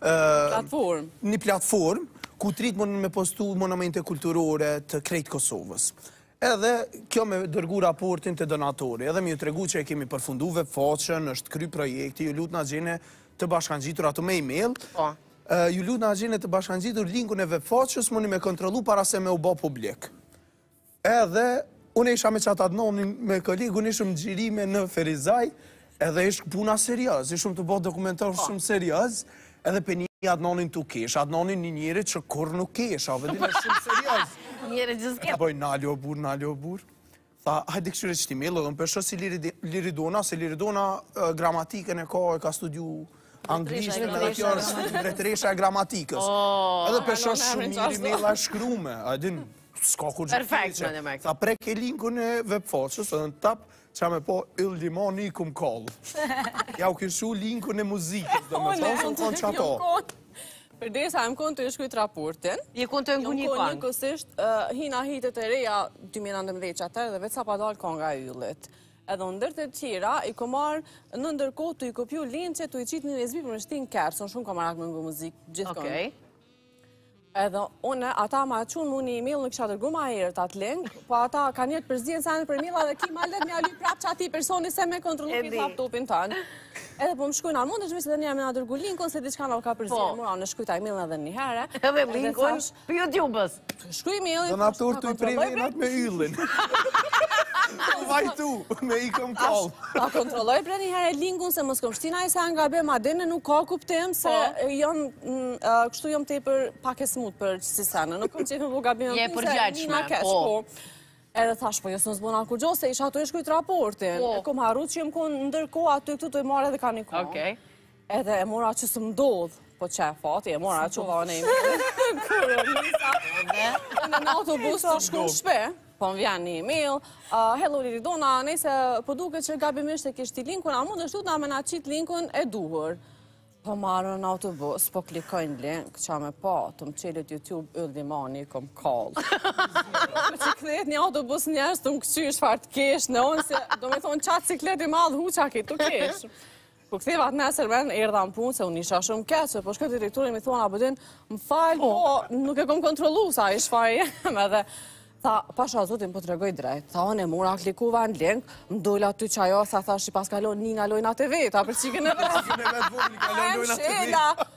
platformë, një platformë, ku të ritë mun me postu monumente kulturore të krejt Kosovës. Edhe kjo me dërgu raportin te donatori, edhe me ju tregu që e kemi përfundu vebfaqen, është kry projekti, ju lutna gjeni të bashkangjitur ato me e-mail, po. ju lutna gjeni të bashkangjitur linkun e vebfaqes, mundni me kontrollu para se me u bo publik. Edhe unë isha me qat Adnanin me koleg, unë ishëm n'xhirime në Ferizaj, edhe ishke puna serioze, ishëm tu bo dokumentar po. shumë serioz, edhe po e nij Adnanin tu kesh, Adnani një njeri që kurrë nuk kesh, a vëdhime shumë serioz. Njeri gjithë kesh. Boj, nalu o burrë, nalu o burrë. Tha, hajde kshyre qit imell tem, për shësi Liridona, se Liridona gramatikën e ka, e ka studiu anglisht, edhe kjo është mbretëresha e gramatikës. Edhe për shësi shumë mirë imella shkrun, a din. S'ka ku gjithë të një që. Tha preke linkun e webfaqes, edhe unë tap, qa me pa Yll Limani kum kallë. Jau kish çu linkun e muzikës, domethonë, se në konë qato. Përderisa jom konë tu e shkrujt raportin. Je konë tu ngu një kongë. Një kësisht, hina hitet e reja 2019 atëherë dhe veç sa pat dalë konga Yllit. Edhe unë ndër të tjera, i kom marrë ndërkohë tu i kopju linqet që t'i qiti në USB për me shti n'kerr, se unë shumë kom merak me ngu muzikë gjithë kohën. Edhe unë, ata ma çunë mu një e-mail unë kisha dërgu ma herët atë link, po ata ka njëtë përzien sa nëpër e-mail dhe ki ma lëtë një alu prapë qati personi se me kontrollu për laptopin tënë. Edhe po më shkrujnë, a mund të gjëmisë edhe njëherë me na dërgu linkun se diçka na u ka përzi, po. mora unë shkrujta e-mailin edhe një herë. Edhe linkun prej YouTube-ës. Shku i mjeli... Në natur të i prevenat me Yllin. Kujtu, më ke kall. A kontrolloj për një herë linkun se mos kom shti naj sen gabim, madem nuk ka kuptim se po. jom, mm, kështu jom te për pak e smut për qësi sene. Nuk kom qenë në gabim. Je për gjaqme, po. po. Edhe thash, po s'jes s'bona kurgjo, se isha tu e shkrujt raportin. Po. E kom harru që jom konë ndërkohë aty këtu ti merr edhe ka një kohë. Okej. Edhe e mora që s'm'ndodh, po që e fati, e mora çova n'imell. Unë në autobus tu shku në shpe, po më vjen një email, uh, hello Liridona, nëse po duket që gabimisht e ki shti linkun, a mundesh ti me na qitë linkun e duhur. Po marrë në autobus, po klikoj në link, ça me pa, po më çelet YouTube, Yll Limani, kom kall. Po qeshet n'autobus njerëzit, tu më kqyr, çfarë të keshne unë se, do me thonë, qatë ciklet i madhë, u ça ki tu kesh. Po kthehna të nesërmen, erdha në punë, se unë isha shumë keqe, po shkoj te drejtori me i thonë, Abedin, më fal, po, po nuk e kom kontrollu, se ish faji jem edhe. Tha, pasha zotin, po të tregoj drejt. Tha, unë e mora, klikova në link, më dul aty qajo, tha, thashë i paska lon najnja lojna të veta për çikën e vetë. Çikën e vet, po, najnja lojna të veta.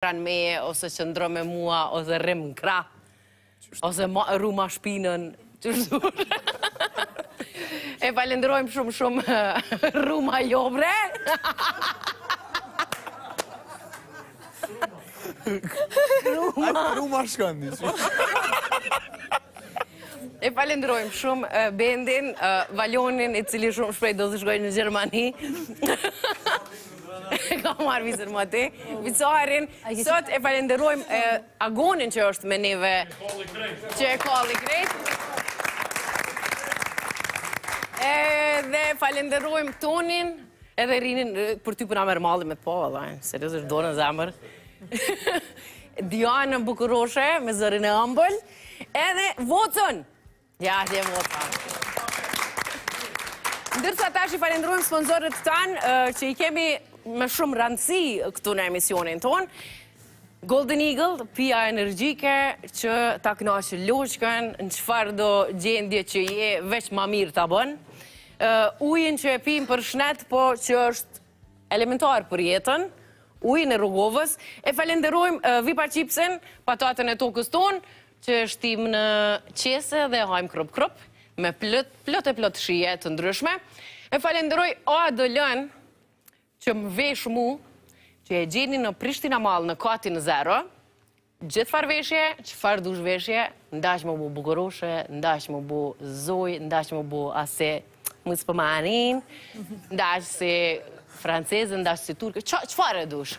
pranë meje, ose qëndro me mua, ose rrim në krah, ose rruma shpinën, qysh dush. E falendrojmë shumë shumë rruma jo, bre! Rru ma... Rru ma shkëndi, që E falendrojmë shumë bendin, Valonin, i cili shumë shpejt do të shkojë në Gjermani. Ka marrë vizë, demati, Visarin, sot e falenderojmë Agonin që është me neve, që e kalli krejt, dhe falenderojmë Tonin, edhe Rinin, për ty përna po mërë mali me të po, seriozisht dorën n'zemër, Diana Bukuroshe, me zërin e ëmbël, edhe votën, Ja, dhe më opa. Ndërsa tash i falenderojmë sponsorët tanë, që i kemi me shumë rëndësi këtu në emisionin tonë, Golden Eagle, pija energjike që ta knaq loçken, në çfarëdo gjendje që je, veç ma mirë ta bënë. Ujën që e pimë për shnet, po që është elementar për jetën, ujën e Rugovës, e falenderojmë Vipa Chipsin, patatën e tokës tonë, Që e shtimë në qese dhe e hajmë krup krup, me plot, plot e plot shije të ndryshme. E falenderoj ADL-në që më vesh mu, që e gjeni në Prishtina Mall në katin zero, gjithfarë veshje, çfarë dush veshje, n'daç m'u bo bukuroshe, n'daç m'u bo zojë, n'daç m'u bo asi muslimane, n'daç si franceze, n'daç si turke, çfarë e dush.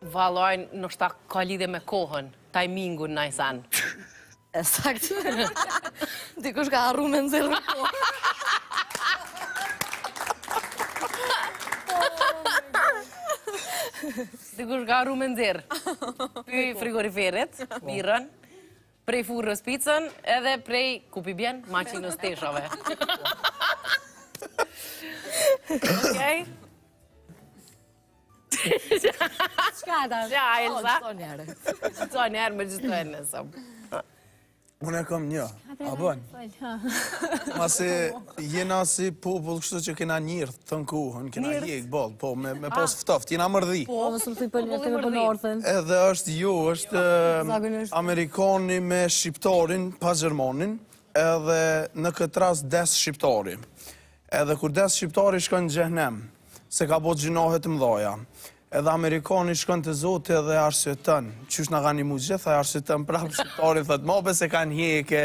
Valon, ndoshta ka lidhje me kohën, tajmingun najsen. E saktë. Dikush ka harru me nxjerr kohën. Dikush ka harru me nxjerr. Prej frigoriferit, birrën, prej furrës picën, edhe prej, ku pi bjen, maqinës teshave. Okej? Qka ta? Qa, Elza? Qëto njerë. Qëto njerë me gjithë e nësëm. Unë e kam një, a bën? Masi jena si popull kështu që kena njërë të në kuhën, kena hjekë boll, po me ah. pas ftoft, jena mërdhi. Po, më së për një të më orëthen. Edhe është ju, është Amerikani me Shqiptarin, pa Gjermanin, edhe në këtë ras des Shqiptarin. Edhe kur des shqiptari shkon në xhehnem, se ka bo gjynahe të mëdhaja. Edhe amerikani shkon te Zoti edhe arsyeton, qysh na ka nimu gjithë, ai arsyeton prap, shqiptari thot, ma be se kan hjekë,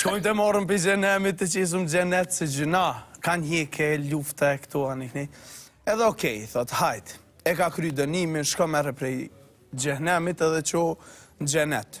shkojmë ta marrim prej xhehnemit ta qesim xhenet se gjynah, kan hjekë, luftë, këtu anej knej. Edhe okej, thot, hajt, e ka kry dënimin, shko merre prej xhehnemit edhe qo në xhenet.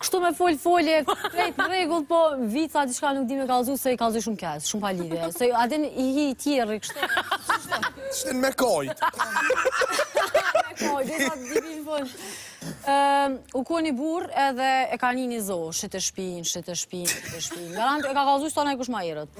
Kështu me fol foli, krejt në rregull, po vica diçka nuk di me kallzu se i kallzoj shumë keq, shumë pa lidhje. Se atin i hi i tjerri kështu. Shtin me kajt. Me kajt, dhe sa të di fol. Ehm, u kon një burr edhe e ka ni një zo, shite shpin, shite shpin, shite shpin. Garant e ka kallzu qito najkush ma herët.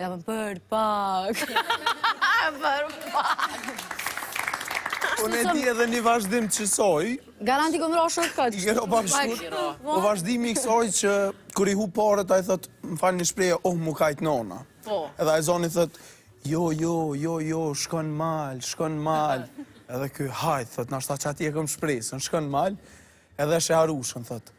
Jam për pak. Për pak. Unë e di edhe një vazhdim qësaj. Garant i kam ra shkurt këtë. I ke ra pak shkurt. O vazhdimi i kësaj që kur i hup paret, ai thotë, më fal një shpresë, oh, m'u kajtë nona. Po. Edhe ai zoni thotë, jo, jo, jo, jo, shko n'mal, shko n'mal. Edhe kjo, hajt, thotë, nashta qaty e kam shpresën, shkon n'mal. Edhe sheh arushën, thotë.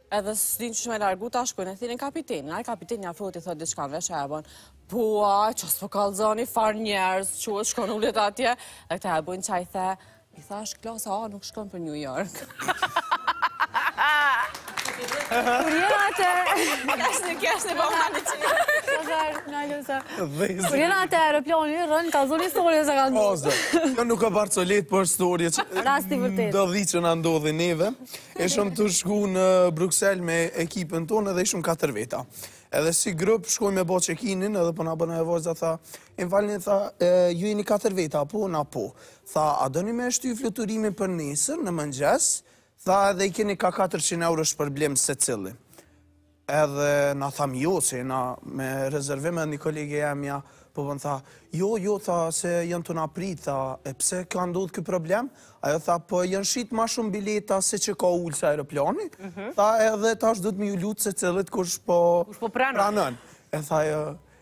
Edhe s'din qysh me largu ta çojnë, e thirrin kapitenin, aj kapiteni afrohet i thot diçka në vesh, e bon, bua, që s'po kallzoni far njerëz, që është shkon ulet atje, e këta e bojnë çka i the, i thash klasa A nuk shkon për New York. Kur jenë atë... Kështë në kështë në bëmë atë që... Kur jena te aeroplani, rënë, ka zoni storje se ka zoni. Kjo nuk ë barcoletë po storje që... Rast i vërtetë. Ndodhi që na ndodhi neve. Ishëm tu shku në Bruksel me ekipën tonë edhe ishëm katër veta. Edhe si grup shkojm me bo çekinin edhe po na bën ajo vajza tha, e më falni tha, ju jeni katër veta, po na po. Tha, a doni me shty fluturimin për nesër në mëngjes, tha edhe i keni ka 400 euro shpërblim secili. Edhe na tham jo, se na me rezervim edhe një kolege jemja, po pra tha, jo, jo, tha, se janë tu na prit, tha, e pse ka ndodhë ky problem? Ajo tha, po janë shit ma shumë bileta se që ka ulëse aeroplani, tha, edhe tash duhet me ju lutë secillit kush po pranon. E tha ajo,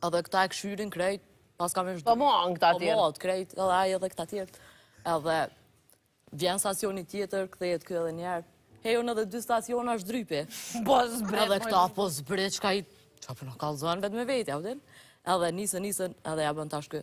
Edhe këta e kshyrin krejt, pas ka me shdu. Po mon, këta tjerë. Po mon, krejt, edhe ajo edhe këta tjerë. Edhe, vjen stacioni tjetër, kthehet kjo edhe njëherë. Hej, jon edhe dy stacion zdrypi. Po zbrit. Edhe këta, po zbrit, çka i... Ça po, po na kallzon vetë me vetë, a e din? Edhe nisën, nisën, edhe ja bën tash kjo.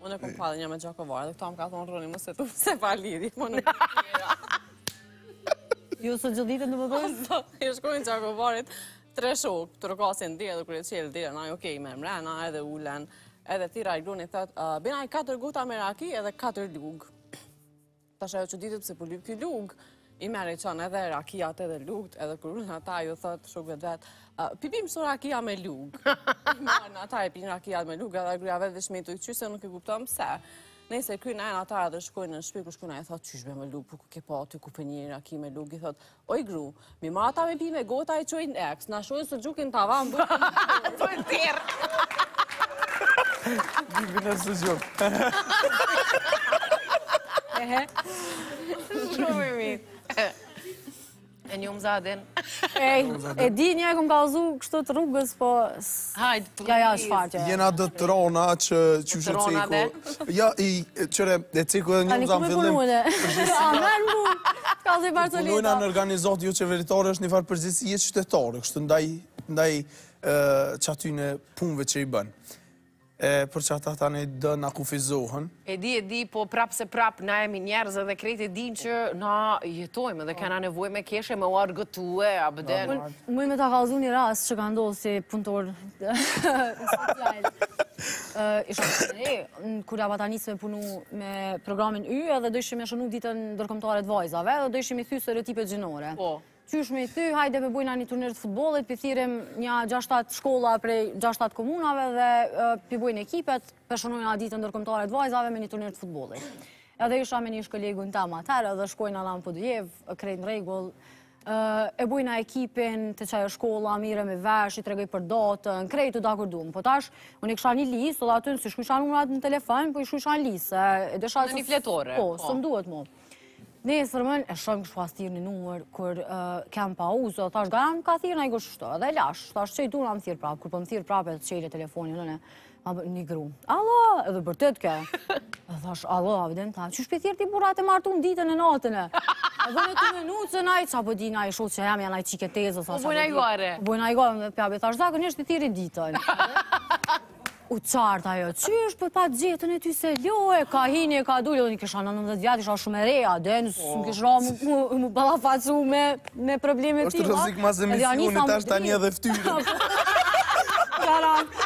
Unë e kom falë një me Gjakovarë, dhe këta m'ka thonë rroni më se tu se pa liri, më në kjera. Ju së gjithë ditën në më dhënë? I shkojnë gjakovarit, tre shokë, trokasin, edhe kur çel derën, a jo, okej me mrena, edhe ulen, edhe thirr ai grunë, thotë, binaj katër gota me raki edhe katër lugë. Tash ajo çuditet pse po lyp ky lug. I merr i çon edhe rakiat edhe lugt, edhe kur ulen ata ju thot shokëve të vet, pe pim sot rakinë me lug. Marrin ata e pinë rakiat me lug, edhe gruaja vet veç mbet qysh se nuk e kupton pse. Nejse kryhen ata edhe shkojnë në shtëpi kur shkojnë ajo i thot qysh be me lug, po ku ke pa aty ku pe pinë raki me lug, i thot Oj gru, me ja dhanë ata me pi me gota e çojnë eks, na shojnë së gjukin tavan buk të mbushur. Për tërr. Bibi në së gjuk. Shumë i mirë. E një umzadin. E di një e kem kallzu kështu të rrugës, po... Hajt please. Ja ja është fare që. Jena do të rona që çu shë ceku. Ja i çove e cekun edhe njëherë n'fillim. Tani ku më punuan? Ja merr mu. Ka dhe Bartolino. Punojna në organizatë joqeveritare është një farë përgjegjësie jetë qytetare, kështu ndaj ndaj që aty në punën që i bënë. E për që ata tani do kufizohen. E di, e di, po prapë se prapë na jemi njerëz edhe krejt e din që na jetojmë dhe kena nevoj me kesh e me u argëtu, a e din. Muj me ta kallëzu një rast që ka ndodhë si punëtor social. Isha atëherë, kur ja pata nisë me punu me programin Y, edhe dojshim me shënu ditën ndërkombtare të vajzave, edhe dojshim me i thy stereotipet gjinore. Po. Qysh me i thy, hajde me bo na një turnir të futbolit, po i thirrim një 6-7 shkolla prej 6-7 komunave dhe po i bojmë ekipet, po e shënojmë ditën ndërkombtare të vajzave me një turnir të futbolit. Edhe isha me një kolegun tem atëherë, edhe shkojmë, e lam Podujevë, krejt n'rregull, e bojmë na ekipin te qajo shkolla, mirremi vesh, i tregoj për datën, krejt u dakordum. Po tash, unë e kisha një listë, dhe aty nuk i shkrujsha numrat në telefon, po i shkrujsha n'listë. Në një fletore. Po, po. s'më duhet mu. N'e nesërmen, e shoh m'kish pas thirrë një numër, kur e kem pa, o zot, thash, kush m'ka thirrë në i kështë shto, edhe e lash, thash, që i duhem më thirr prapë, kur po më thirr prapë, e ta çel telefonin, në ne, Një gru: Alo, edhe bërtet ke. E thash, alo, urdhno, tha, qysh po e thirr ti burrat e martu në ditën e natën e. E dhe me të menu që na i qa po di, na i shot që jam, janë i qike tezë, thash. Po bojna i gare. Po bojna i gare, me pjabe, thash, zakon, një shpe thjerti ditën. U qartë ajo, që është për po pat gjetën e ty se ljo e ka hini e ka dulli, dhe një kësha në nëndhët vjatë, isha shumë e reja, dhe në së kështë ra mu balafacu me probleme tila. është rëzik ma zë misionit, ashtë ta një dhe ftyri.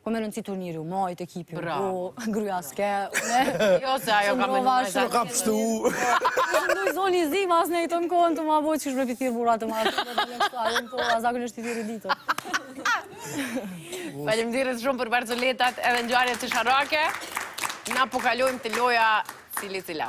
Po me rëndësi turniri, u majtë ekipi, u gruja s'ke, une... Jo, se ajo ka me nëmëve zanë. Ka pshtu. Ishë ndoj zoni zi, mas ne i të në kohën të ma bojë, qysh po i thirr burrat e martun kështu, a rëmë kohë, a zakën është i thirri ditën. Faleminderit shumë për barzoletat edhe ngjarjet qesharake, na po kalojmë te loja cili cila.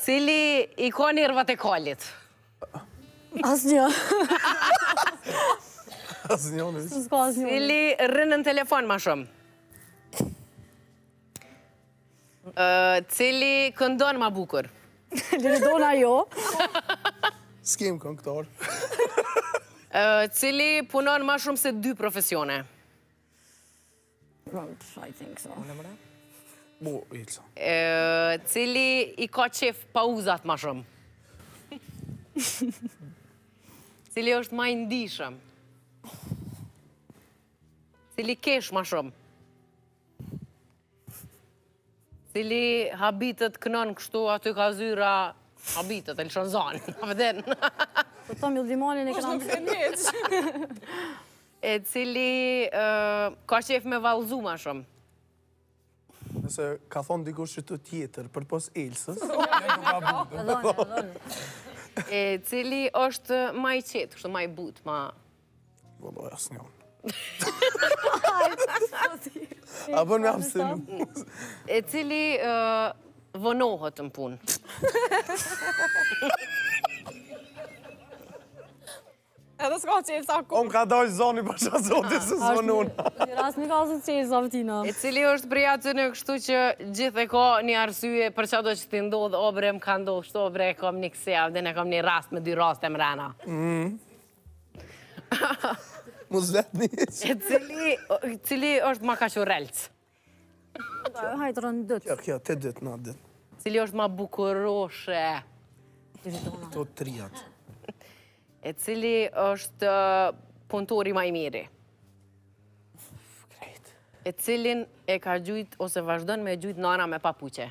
Cili i ka nervat e kalit? Asnjë. Asnjë, në vishë. Cili rrin në telefon ma shumë? Cili këndon ma bukur? Lili dona jo. S'kem këngëtar. Cili punon ma shumë se dy profesione? Road, I think so. Unë mëra? Mu, Ilsa. Cili i ka qef pauzat ma shumë? Cili është ma i ndishëm? Cili qesh ma shumë? Cili habitet knon kështu aty ka zyra habitet, e lshon zanin, në vëden. Po të thomi, limonin e këna më E cili ka qef me vallzu ma shumë. Nëse ka thonë dikush diçka tjetër, përpos Elsës, në të ka butë. E cili është ma i qetë, kështu ma i butë, ma... Vëlloj, asnjë unë. A bën me apsinu. E cili vonohet në punë. Edhe s'ka çelsa ku. Onë ka dojë zoni për që zotit s'vonun. Një rast m'ka zë çelsa vëtina. E cili është bria që në kështu që gjithë e ka një arsye për çdo që t'i ndodhë, o bre më ka ndodhë, shto bre e kom një kësi avdhe, në kom një rast me dy raste mrena. Mm. Mos vet hiç. E cili, cili është ma kaçurrelc? Hajtë rënë dëtë. Kjo, kjo, të dytë, na dytë. Cili është ma bukuroshi? Këto trijat. E cili është uh, punëtori ma i miri? E cilin e ka gjujt ose vazhdon me gjujt nana me papuçe?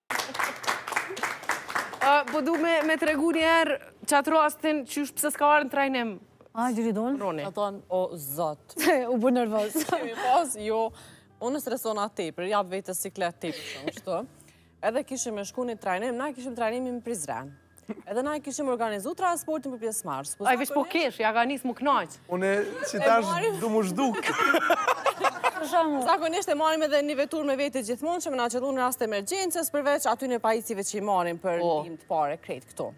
Po du me tregu ni herë qat rastin që është pse s'ka ardh në trajnim. A, Liridonë? Roni. A tonë, o, zot. U bo nervoz. Kemi pas, jo, unë stresona tepër, i jap vetes siklet tepër, shumë shtu. Edhe kishim me shku një trajnim, na e kishim trajnimin në Prizren. Edhe na e kishim organizu transportin për pjesmarrës. Ai veç po kesh, ja ka nis m'u knaq. Unë qitash du m'u zhduk. Zakonisht e marrim edhe një veturë me vete gjithmonë që me na qëllu në rast emergjencës, përveç atyne pajisjeve që i marrim për ndihmë të parë krejt këto.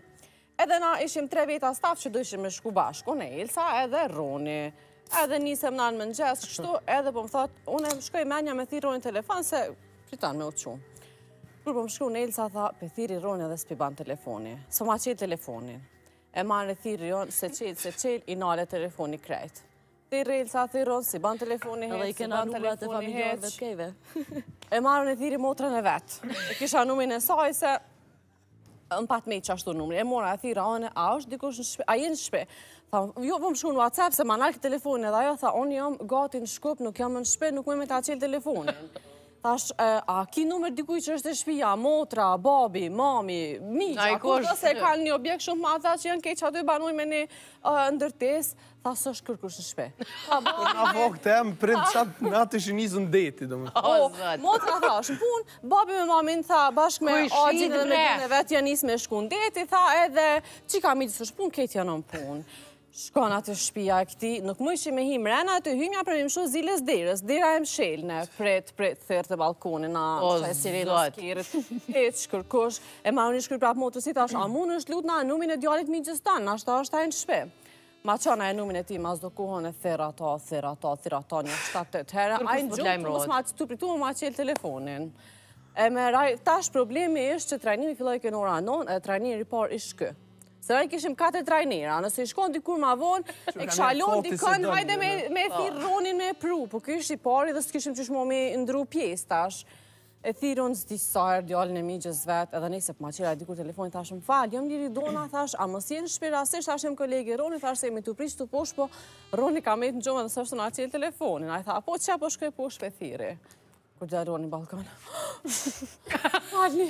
Edhe na ishim tre veta staf që dojshim me shku bashkë, unë, Elsa edhe Roni. Edhe nisemi na në mëngjes, kështu edhe po më thotë, unë m'shkoj menja me thirr Ronin telefon, se priton me u çu. Kur po më shkrun Elsa, tha, pe thirri Ronin edhe s'pi ban telefoni. S'ma çel telefonin. E marr e thirri Ronin, s'e çel, s'e çel, i nalun telefoni krejt. Thirr Elsa, thirr Ronin, s'i ban telefoni hiç, s'i ban telefoni hiç. E marr e thirri motrën e vet. E kisha numrin e saj, se Më pat met qashtu numri, e mora e thirra, a në, a është dikush në shpe, a je në shpe? Tha, jo, po më shkrun në WhatsApp, se ma nalke telefonin, edhe ajo, tha, unë jam gati në Shkup, nuk jam në shpe, nuk muj me ta çel telefonin. Thash, a ki numër t'dikujt që është te shpia, motra, babi, mami, mixha, kujt, se kanë një objekt shumë t'madh që janë krejt aty banojnë në një ndërtesë, Tha s'është kërkush në shpe. Ka bo... Për nga vokë të emë, prindt qat natë ishin nis n'deti, do më. O, motra tha, është në punë, babi me mamin tha, bashkë me axhën edhe me grun e vet janë nis me shku në deti, tha edhe, çika e mixhës n'punë, krejt janë në punë. Shkona te shpia e këtij, nuk mujshim me hi mrena, te hymja për me i mshu ziles derës, dera e mshelne, prit, prit, thirr te ballkoni, na, që e sirenës kerrit, hiç kërkush, e marr unë i shkruj prapë motrës, i thash, a mundesh t'lutna, numrin e djalit mixhës tan, nashta është ai n'shpe. Ma çon ajo numrin e tij, mas do kohe e thirr ata, thirr ata, thirr ata, një shtatë tetë herë. Ai në gjumë, tu ma çel tu pritu, ma çel telefonin. E me raj, tash problemi ishte që trajnimi fillojke n'ora nonë, e trajneri i parë ishte ky. Se na i kishim katër trajnera, nëse i shkon dikur ma vonë, e kisha lonë dikën, hajde me thirr Ronin me pru, po ky ishte i pari dhe s'kishim qysh mo me ndrru pjesët tash. E thirr unë s'di sa herë djalin e mixhës vet, edhe nejse po ma çel dikur telefonin, thash më fal, jam Liridona, thash, a mos je n'shpi rastësisht, thash jam kolege e Ronit, thash se jemi tu prit ktu poshtë, po Roni ka met në gjumë edhe s'është tu na çel telefonin, ai tha, po qe po shkoj poshtë pe thirri, kur del Roni n'ballkon, falni,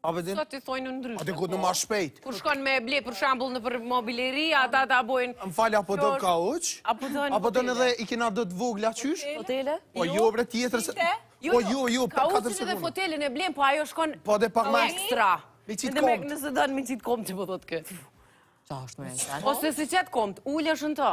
A e din? Sot i thojnë ndryshe. A të kutë në po. ma shpejt. Kur shkon me ble, për shambull, nëpër mobileri, ata ta bojnë... Më fal, apo do kauç? Apo don, apo don dhe i kena do të vogla qysh? Fotele? Po jo, jo bre tjetër se... Jo, po jo, jo, jo kauçin edhe fotelin e blenë, po ajo shkon... Po dhe pak ma ekstra. Me i qitë komët. Nëse don me i qitë komët, që po thotë këtë. Çka është me e në Ose si qitë komët, ulë është në ta.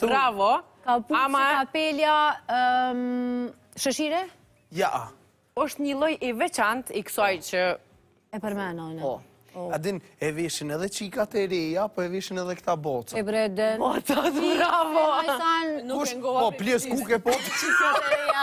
Bravo. Kapuç, kapela, sheshir? Ja. Oshtë një lloj i veçantë i kësaj që... E përmenë, onë. Po. po. A din, e veshin edhe çikat e reja, po e veshin edhe këta boca. E breden. Boca, bravo. Nuk e ngova për të qizë. Po, pjesë kuke, po. Çikat e reja.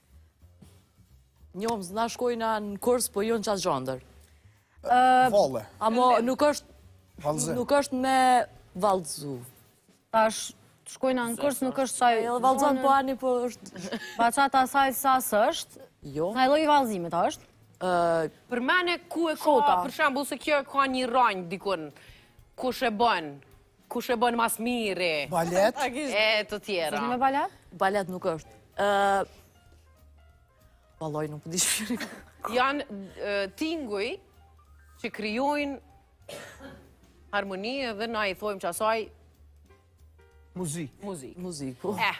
Njomza, na shkojna në kurs, po jo në qat zhanër. Valle. Ama, nuk është... Vallëzim. Nuk është me vallëzu. Tash shkojna në kurs, nuk është saj... Edhe vallëzon, po ani, po është... Baçata, salsa s'është... Jo. Një lloj vallëzimit, është? Përmene, ku e ka... Për shembull, se kjo ka një rranjë, dikun, kush e bën? Kush e bën ma s'miri? Balet? E të tjera. Zëni me balet? Balet nuk është. Baloj nuk di shpjeri. Janë tinguj që krijojnë harmoni dhe na i thojmë qasaj... Muzikë. Muzikë. Muzikë, po. Eh,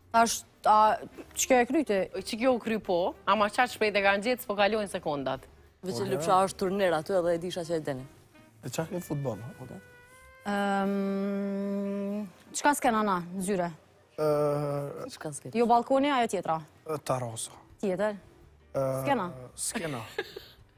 Ashtë, a, që kjo e kryte? Që kjo u kry po, ama qaq shpejt e kanë gjetë, s'po kalojnë sekundat. Vëqë lëpësha është turnir aty edhe e disha që e deni. E qa ke futbol, ha? Oke. Çka s'kena na, në zyre? Qka s'ke? Jo ballkoni, ajo tjetra. Terasa. Tjetër? S'kena. S'kena.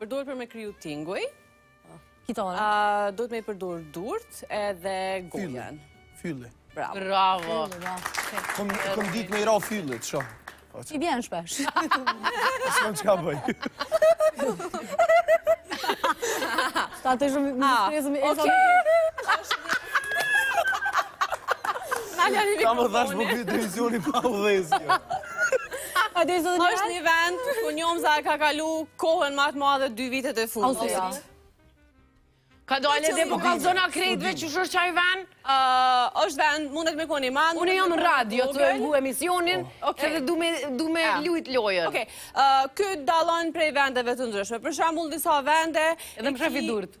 Përdoret për me kriju tinguj. Kitara. Duhet me i përdor durt edhe gojën. Fyelli. Bravo. Bravo. Kom dit me i ra fyellit shumë. Po, I bjen shpesh. Shumë që ka bëj. Ta të shumë më shpesë më esha më Ka më thash më televizioni pa u dhezë. është një vend ku Njomza e ka kalu kohën ma të madhe dy vitet e fundit. Kadale edhe po kallzon krejtve çka është qaj ven? është ven, mundet me konë ma... Unë jam në radio tu ngu emisionin, edhe du me lujt lojën. Oke, ky dallon prej vendeve të ndryshme. Për shambull, disa vende... Edhe mshefi durët.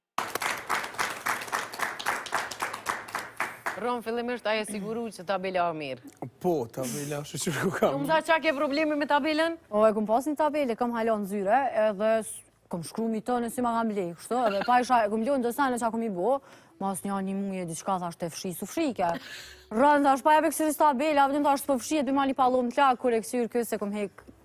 Ron, fillimisht a je siguru që tabela o mirë? Po, tabela, shë që ku kam. Më tha që ke probleme me tabelen? O, e kom pas një tabele, kom hala n'zyre, edhe kom shkru mi tënë, si ma kam ble, kështu, edhe pa isha, kom lojnë dësa në qa kom i bo, mas nja një muji, diçka, thash të fshi, s'u fshike. Ron, thash, pa e për kësyrës tabela, vëdim, thash, të po fshi, e për mali pallom të lagët, kur e kqyri, kesën s'e kom hek,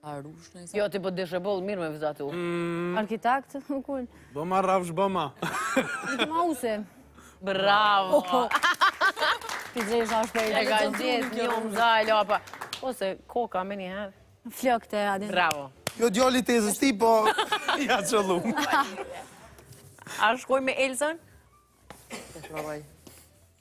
Arush në Jo, ti po deshe boll mirë me vizatu. Mm. Arkitekt, më kull. Bëma rafsh bëma. Në të ma use. Bravo. Po. Ti dhe isha është për e ka gjithë një umë za e lopa. Ose koka me një herë. Flok të adin. Bravo. Jo djolli të ezës ti, po ja që lumë. A shkoj me Elzën? Të shkoj.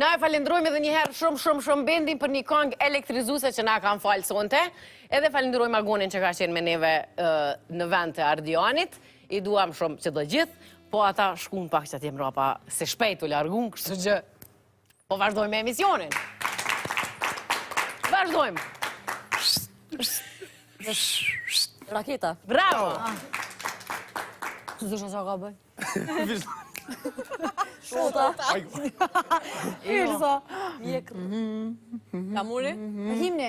Na e falënderojmë edhe njëherë shumë shumë shumë bendin për një kangë elektrizuse që na kanë fal sonte. Edhe falënderojmë Agonin që ka qenë me neve në vend të Ardianit. I duam shumë që të gjithë, po ata shkun pak qatje mrapa, se shpejt u largun, kështu që po vazhdojmë me emisionin. Vazhdojmë. Raketa. Bravo! Të dhusha që ka bëj? Shota. Irsa. Mjekë. Flamuri? Himne.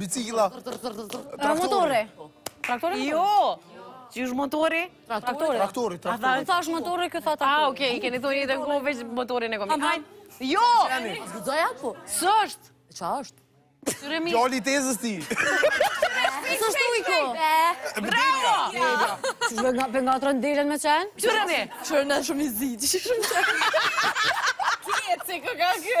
Bicikla. Motore. Traktore? Jo. Që është motori? Traktore. Traktore. A thashë thashë motori, kjo tha traktore. A, ah, okej, keni thoni edhe ku veç motorin e komi. Jo! Zgëzoj apo? Së është. Qa është? Sëremi. Gjoli tezës ti. Së është ujko. Bravo! Që shve për nga të rëndilen me qenë? Sëremi. Qërr n'dan shumë i zi. Kje, që kë ka kë?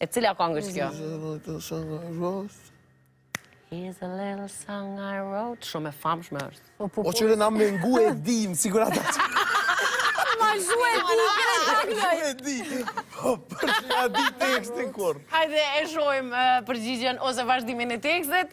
E cila këngë është kjo? Here's a little song I wrote. Shumë e famshme është. Po, po, po. O kur e na me ngu e dim, sigur ata që... Mahzor e di, kur e dëgjoj. Ma zhu e di, po s'e di tekstin kur. Hajde e shohim përgjigjen ose vazhdimin e tekstit.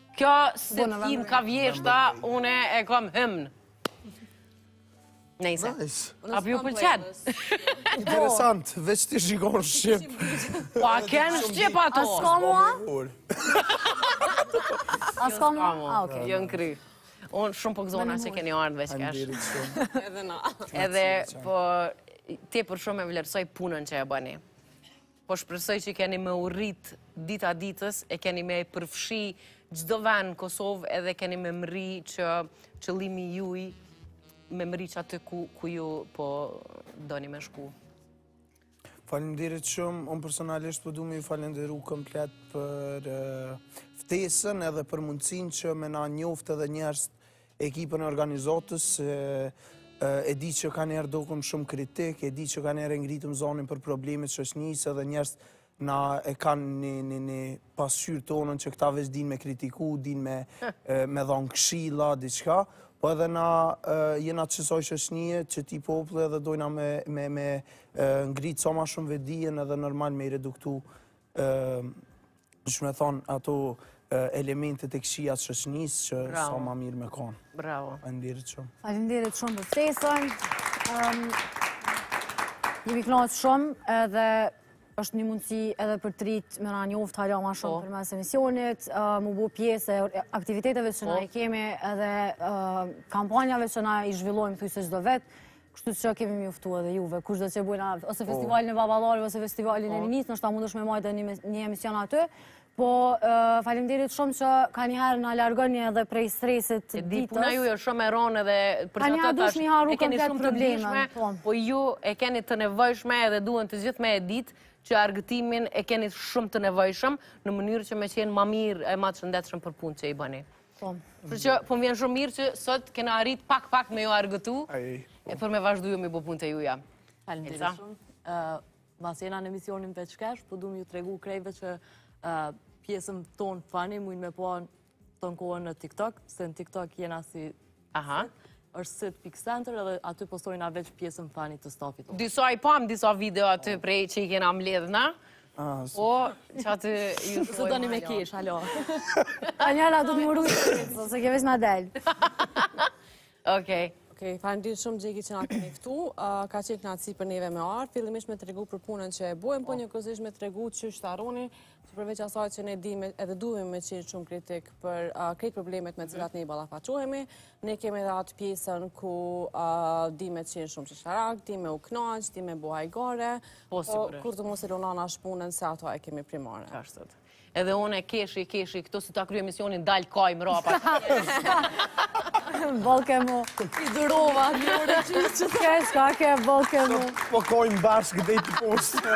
Kjo se tim ka vjeshta, une e kam hymn. Nejse. A për ju pëlqen? Interesant, veç të ishin kon Shqip. Po a ken Shqip ato? A s'ka mua? A s'ka mua? A, oke. Jënë kry. Unë shumë po gëzona që keni ardhë veç kesh. Edhe na. Edhe po tepër shumë e vlerësoj punën që e bëni. Po shpresoj që keni me u rrit dita ditës, e keni me e përfshi çdo ven në Kosovë edhe keni me mrri që qëllimi juj me mrri qaty ku, ku ju po doni me shku. Faleminderit shumë, unë personalisht po du me ju faleminderu komplet për ftesën edhe për mundësinë që me na njoftë edhe njerëz Ekipën e organizatës e di që kanëherë dukëm shumë kritik, e di që kanëherë e ngritëm zonin për problemet e shoqnisë edhe njerëz na e kanë një pasqyrë tonën që këta veç din me kritiku, din me dhonë kshilla, diçka, po edhe na jena pjesë e qësaj shoqnie, qëtij populli edhe dojna me ngritë sa ma shumë vetëdijen edhe normal me i reduktu Dish me thonë, ato elementet e këqija të shoqënisë që sa ma mirë me konë. Bravo. Falimderit shumë. Falimderit shumë për ftesën. Jemi knaqë shumë edhe është një mundësi edhe për trit me na njoftë hala ma shumë po. përmes emisionit, mu bu pjesë e aktiviteteve që na po. i kemi edhe kampanjave që na i zhvillojmë thujse çdo vjet, Kështu që kemi me ju ftu edhe juve, kush do që bojna ose po. festivalin e baballarëve, ose festivalin e po. rinisë, noshta mundush me majtë një emision aty, po falimderit shumë që kanjëherë na largoni edhe prej stresit ditës. Di puna ju është shumë e ronë edhe për që ato tash e keni shumë të dishme, po. po ju e keni të nevojshme edhe duen të gjithë me e ditë që argëtimin e keni shumë të nevojshëm në mënyrë që me qenë ma mirë e ma të shëndetëshëm për punët që i bëni. Po, kështu që po më vjen shumë mirë që sot kena arrit pak pak me ju argëtu e për me vazhdu ju me bo punët e juja. Elsa? Masi jena në emisionin veç kesh, po du me ju tregu krejve që pjesën tonë fani, mujnë me pa tonë kohën në TikTok, se në TikTok jena si Aha. Është set pick center edhe aty postojna veç pjesën fani të stafit. Disa i pam disa video aty prej që i kena mledh na. Ah, po, që aty ju shkojmë. Nëse doni me kesh, alo. Aljana, du të më rrujtë. Po, se ke vesh ma del. Okej. Okej, faleminderit shumë gjegi që na kemi këtu. Ka qenë kënaqësi për neve me ardhë. Fillimisht me tregu për punën që e bojmë, po njëkohësisht me tregu që shtaroni Që përveç asaj që ne dimë edhe duhemi me qenë shumë kritik për krejt problemet me cilat ne ballafaqohemi, ne kemi edhe atë pjesën ku dimë me qenë shumë qesharak, dimë me u knaq, dimë me bo hajgare, po, po kurrë mos e lonë anash punën se atë e kemi primare. Qashtët. Edhe unë keshi, keshi, këtu si ta kry emisionin, dalë kaj mrapa. Bolke mu. I durova, një orë që që s'ka e s'ka ke, bolke mu. Po kajmë bashkë dhe i të poshtë.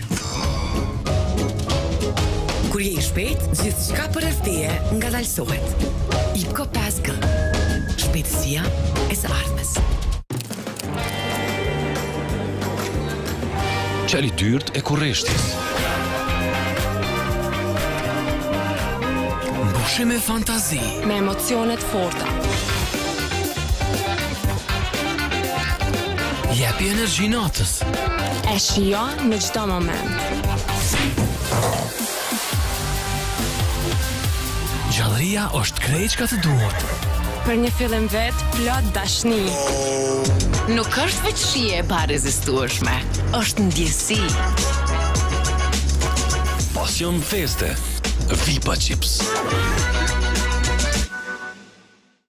Kur je i shpejt, gjithçka përreth teje ngadalësohet. Ipko 5G. Shpejtësia e së ardhmes. Çeli dyert e kureshtjes. Mbushi me fantazi. Me emocione të forta. Jepi energji natës. E shijo në çdo moment. Gjallëria është krejt çka të duhet. Për një fillim vit plot dashni. Nuk është veç shije e parezistueshme, është ndjesi. Pasion feste, Vipa Chips. Vipa Chips.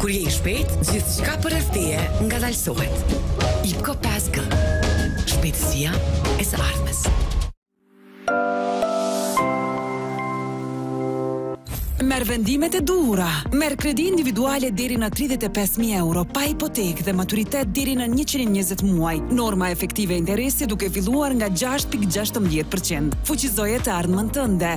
Kur je i shpejtë, gjithçka përreth teje ngadalësohet. Ipko 5G. Shpejtësia e së ardhmes. Merr vendimet e duhura. Merr kredi individuale deri në 35.000 euro, pa hipotekë dhe maturitet deri në 120 muaj. Norma efektive e interesit duke filluar nga 6.16%. Fuqizoje të ardhmen tënde.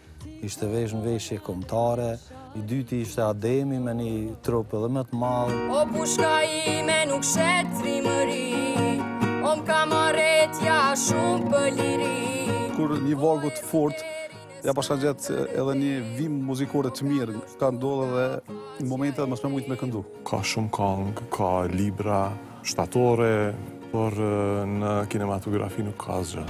Ishte vesh në veshje kombëtare, i dyti ishte Ademi me një trup edhe më të madh. O pushka ime nuk shet trimëri, o më ka marrë etja shumë për liri. Kur një vargu të fortë, ia bashkangjit edhe një vijë muzikore të mirë, ka ndodh edhe në momente edhe mos me mujt me këndu. Ka shumë kangë, ka libra, shtatore, por në kinematografi nuk ka asgjë.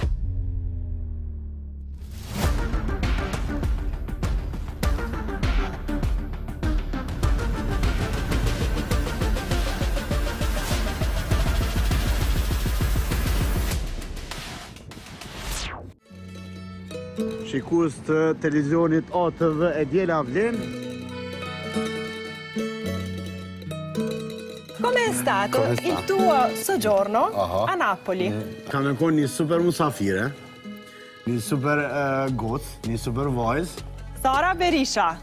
Shikues të televizionit ATV e diela vlen. Come è stato il tuo soggiorno uh -huh. a Napoli? Mm. Ka me kon një super musafire, një super uh, goc, një super vajzë, Sara Berisha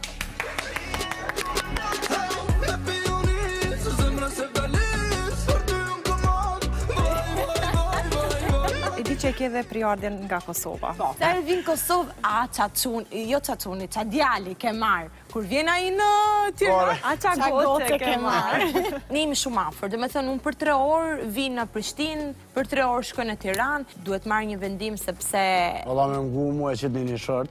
që ke dhe prejardhjen nga Kosova. Po. Sa herë vij n'Kosovë, o ça çuni, jo ça çuni, ça djali ke marrë. Kur vjen ai në Tiranë, a ça goce ke marrë. Ne jemi shumë afër, domethënë, unë për tre orë vij në Prishtinë, për tre orë shkoj në Tiranë, duhet marrë një vendim sepse... Ola me mgu mu e qitë një një sherr,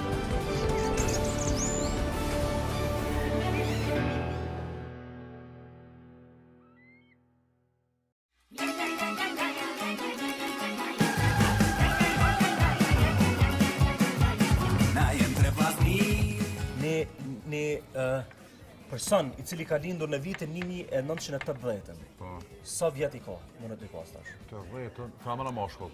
person i cili ka lindur në vitin 1980. Po. Sa vjet i ka? Mun me i pas tash. Tetëdhetën, femën a mashkull.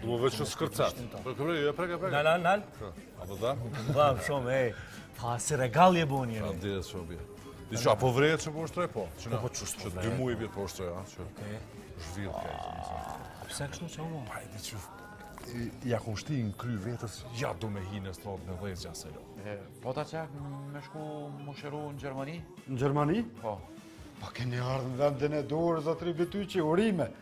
Do më veçë në skërcat. Për këmë rejë, e prek, e prek. Nal, nal, nal. A për da? Ba, shumë, ej. Pa, si regal je bu njëri. Sa dhe, shumë bje. Di që, apo vrejë që po është rejë, po? Që në, po, që po vrejë. Që dy mujë bje po është rejë, a? Që është vjetë, ka e të njësa. Pse kështu që umë? Pa, e di që, ja ku shti në kry vetës, ja du me hinë e strodë në dhejtë gja se lo. Po ta qak me shku më shëru në Gjermani? Në Gjermani? Po. Pa keni ardhë në vendin e dorë, zotri Bityqi, urime.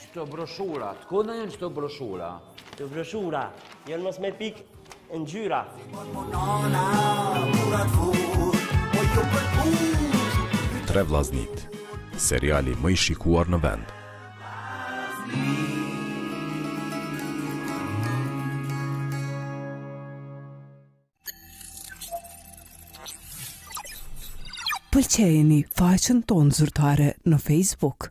Qëto broshura, të kujna janë qëto broshura? Qëto broshura, janë mos me pik ngjyra. Tre vllaznit, seriali më i shikuar në vend. Pëlqejeni faqen tonë zyrtare në Facebook.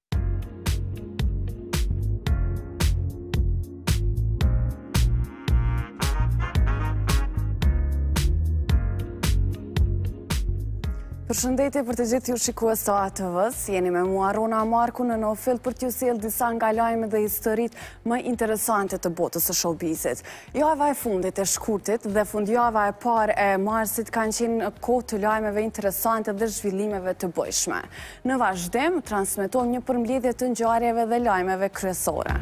Përshëndetje për të gjithë ju shikues të ATV-së, jeni me mua Rona Marku në Nofil për t'ju sjell disa nga lajmet dhe historitë më interesante të botës së showbizit. Java e fundit e shkurtit dhe fundjava e parë e marsit kanë qenë kohë të lajmeve interesante dhe zhvillimeve të bujshme. Në vazhdim, transmetojmë një përmbledhje të ngjarjeve dhe lajmeve kryesore.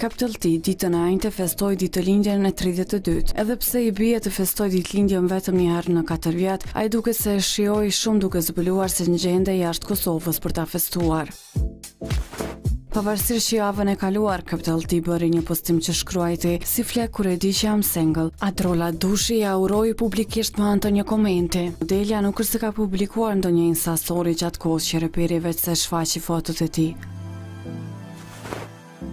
Capital T, ditën e enjte festoi ditëlindjen e 32. Edhe pse i bie të festojë ditëlindjen vetëm një herë në 4 vjet, ai duket se shijoi shumë duke zbuluar se gjendej jashtë Kosovës për ta festuar. Pavarësisht që javën e kaluar Capital T bëri një postim që shkruajti si fle kur e di që jam single. Adrola Dushi ia uroi publikisht me anë të një komenti. Modelja nuk është se ka publikuar ndonjë instastori gjatë kohës që reperi veç se shfaqi fotot e tij.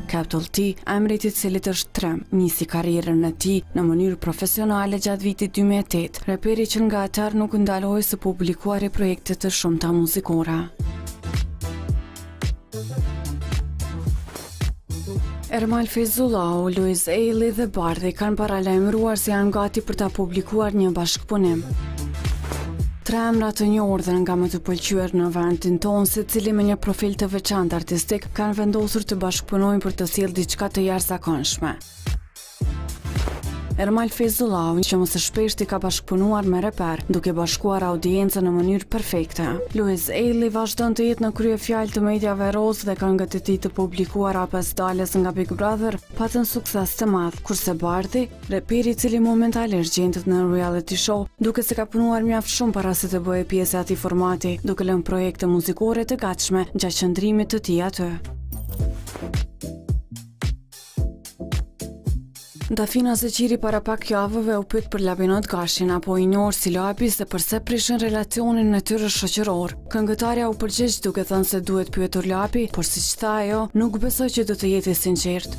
Capital T, emri i të cilit është Trim, nisi karrierën e tij në mënyrë profesionale gjatë vitit dy mijë e tetë. Reperi që nga atëherë nuk ndaloi së publikuari projekte të shumta muzikore. Ermal Fejzullahu, Luiz Ejli dhe Bardhi kanë paralajmëruar se janë gati për ta publikuar një bashkëpunim. Tre emra të njohur dhe nga më të pëlqyer në vendin tonë, secili me një profil të veçantë artistik, Kanë vendosur të bashkëpunojnë për të sjellë diçka të jashtëzakonshme. Ermal Fejzullahu, që më së shpeshti ka bashkëpunuar me reperë, duke bashkuar audienca në mënyrë perfekte. Luiz Ejli vazhdon të jetë në kryefjalë të mediave rozë dhe këngët e tij të publikuara pas daljes nga Big Brother patën sukses të madh, kurse Bardhi Reperi i cili momentalisht gjendet në reality show, duket se ka punuar mjaft shumë para se të bëhej pjesë e atij formati, duke lënë projekte muzikore të gatshme gjatë qëndrimit të tij atje. Dafina Zeqiri para pak javëve u pyet për Labinot Gashin apo i njohur si Labi se përse prishën relacionin e tyre shoqëror. Këngëtarja u përgjigj duke thënë se duhet pyetur Labi, por siç tha ajo, nuk besoj që do të jetë i sinqertë.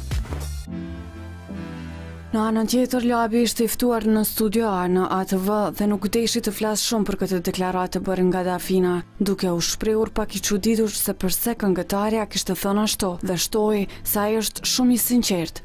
Në anën tjetër, Labi ishte i ftuar në studio A në ATV dhe nuk deshi të flasë shumë për këtë deklaratë të bërë nga Dafina, duke u shprehur pak i çuditur se përse këngëtarja kishte thënë ashtu dhe shtoi se ai është shumë i sinqertë,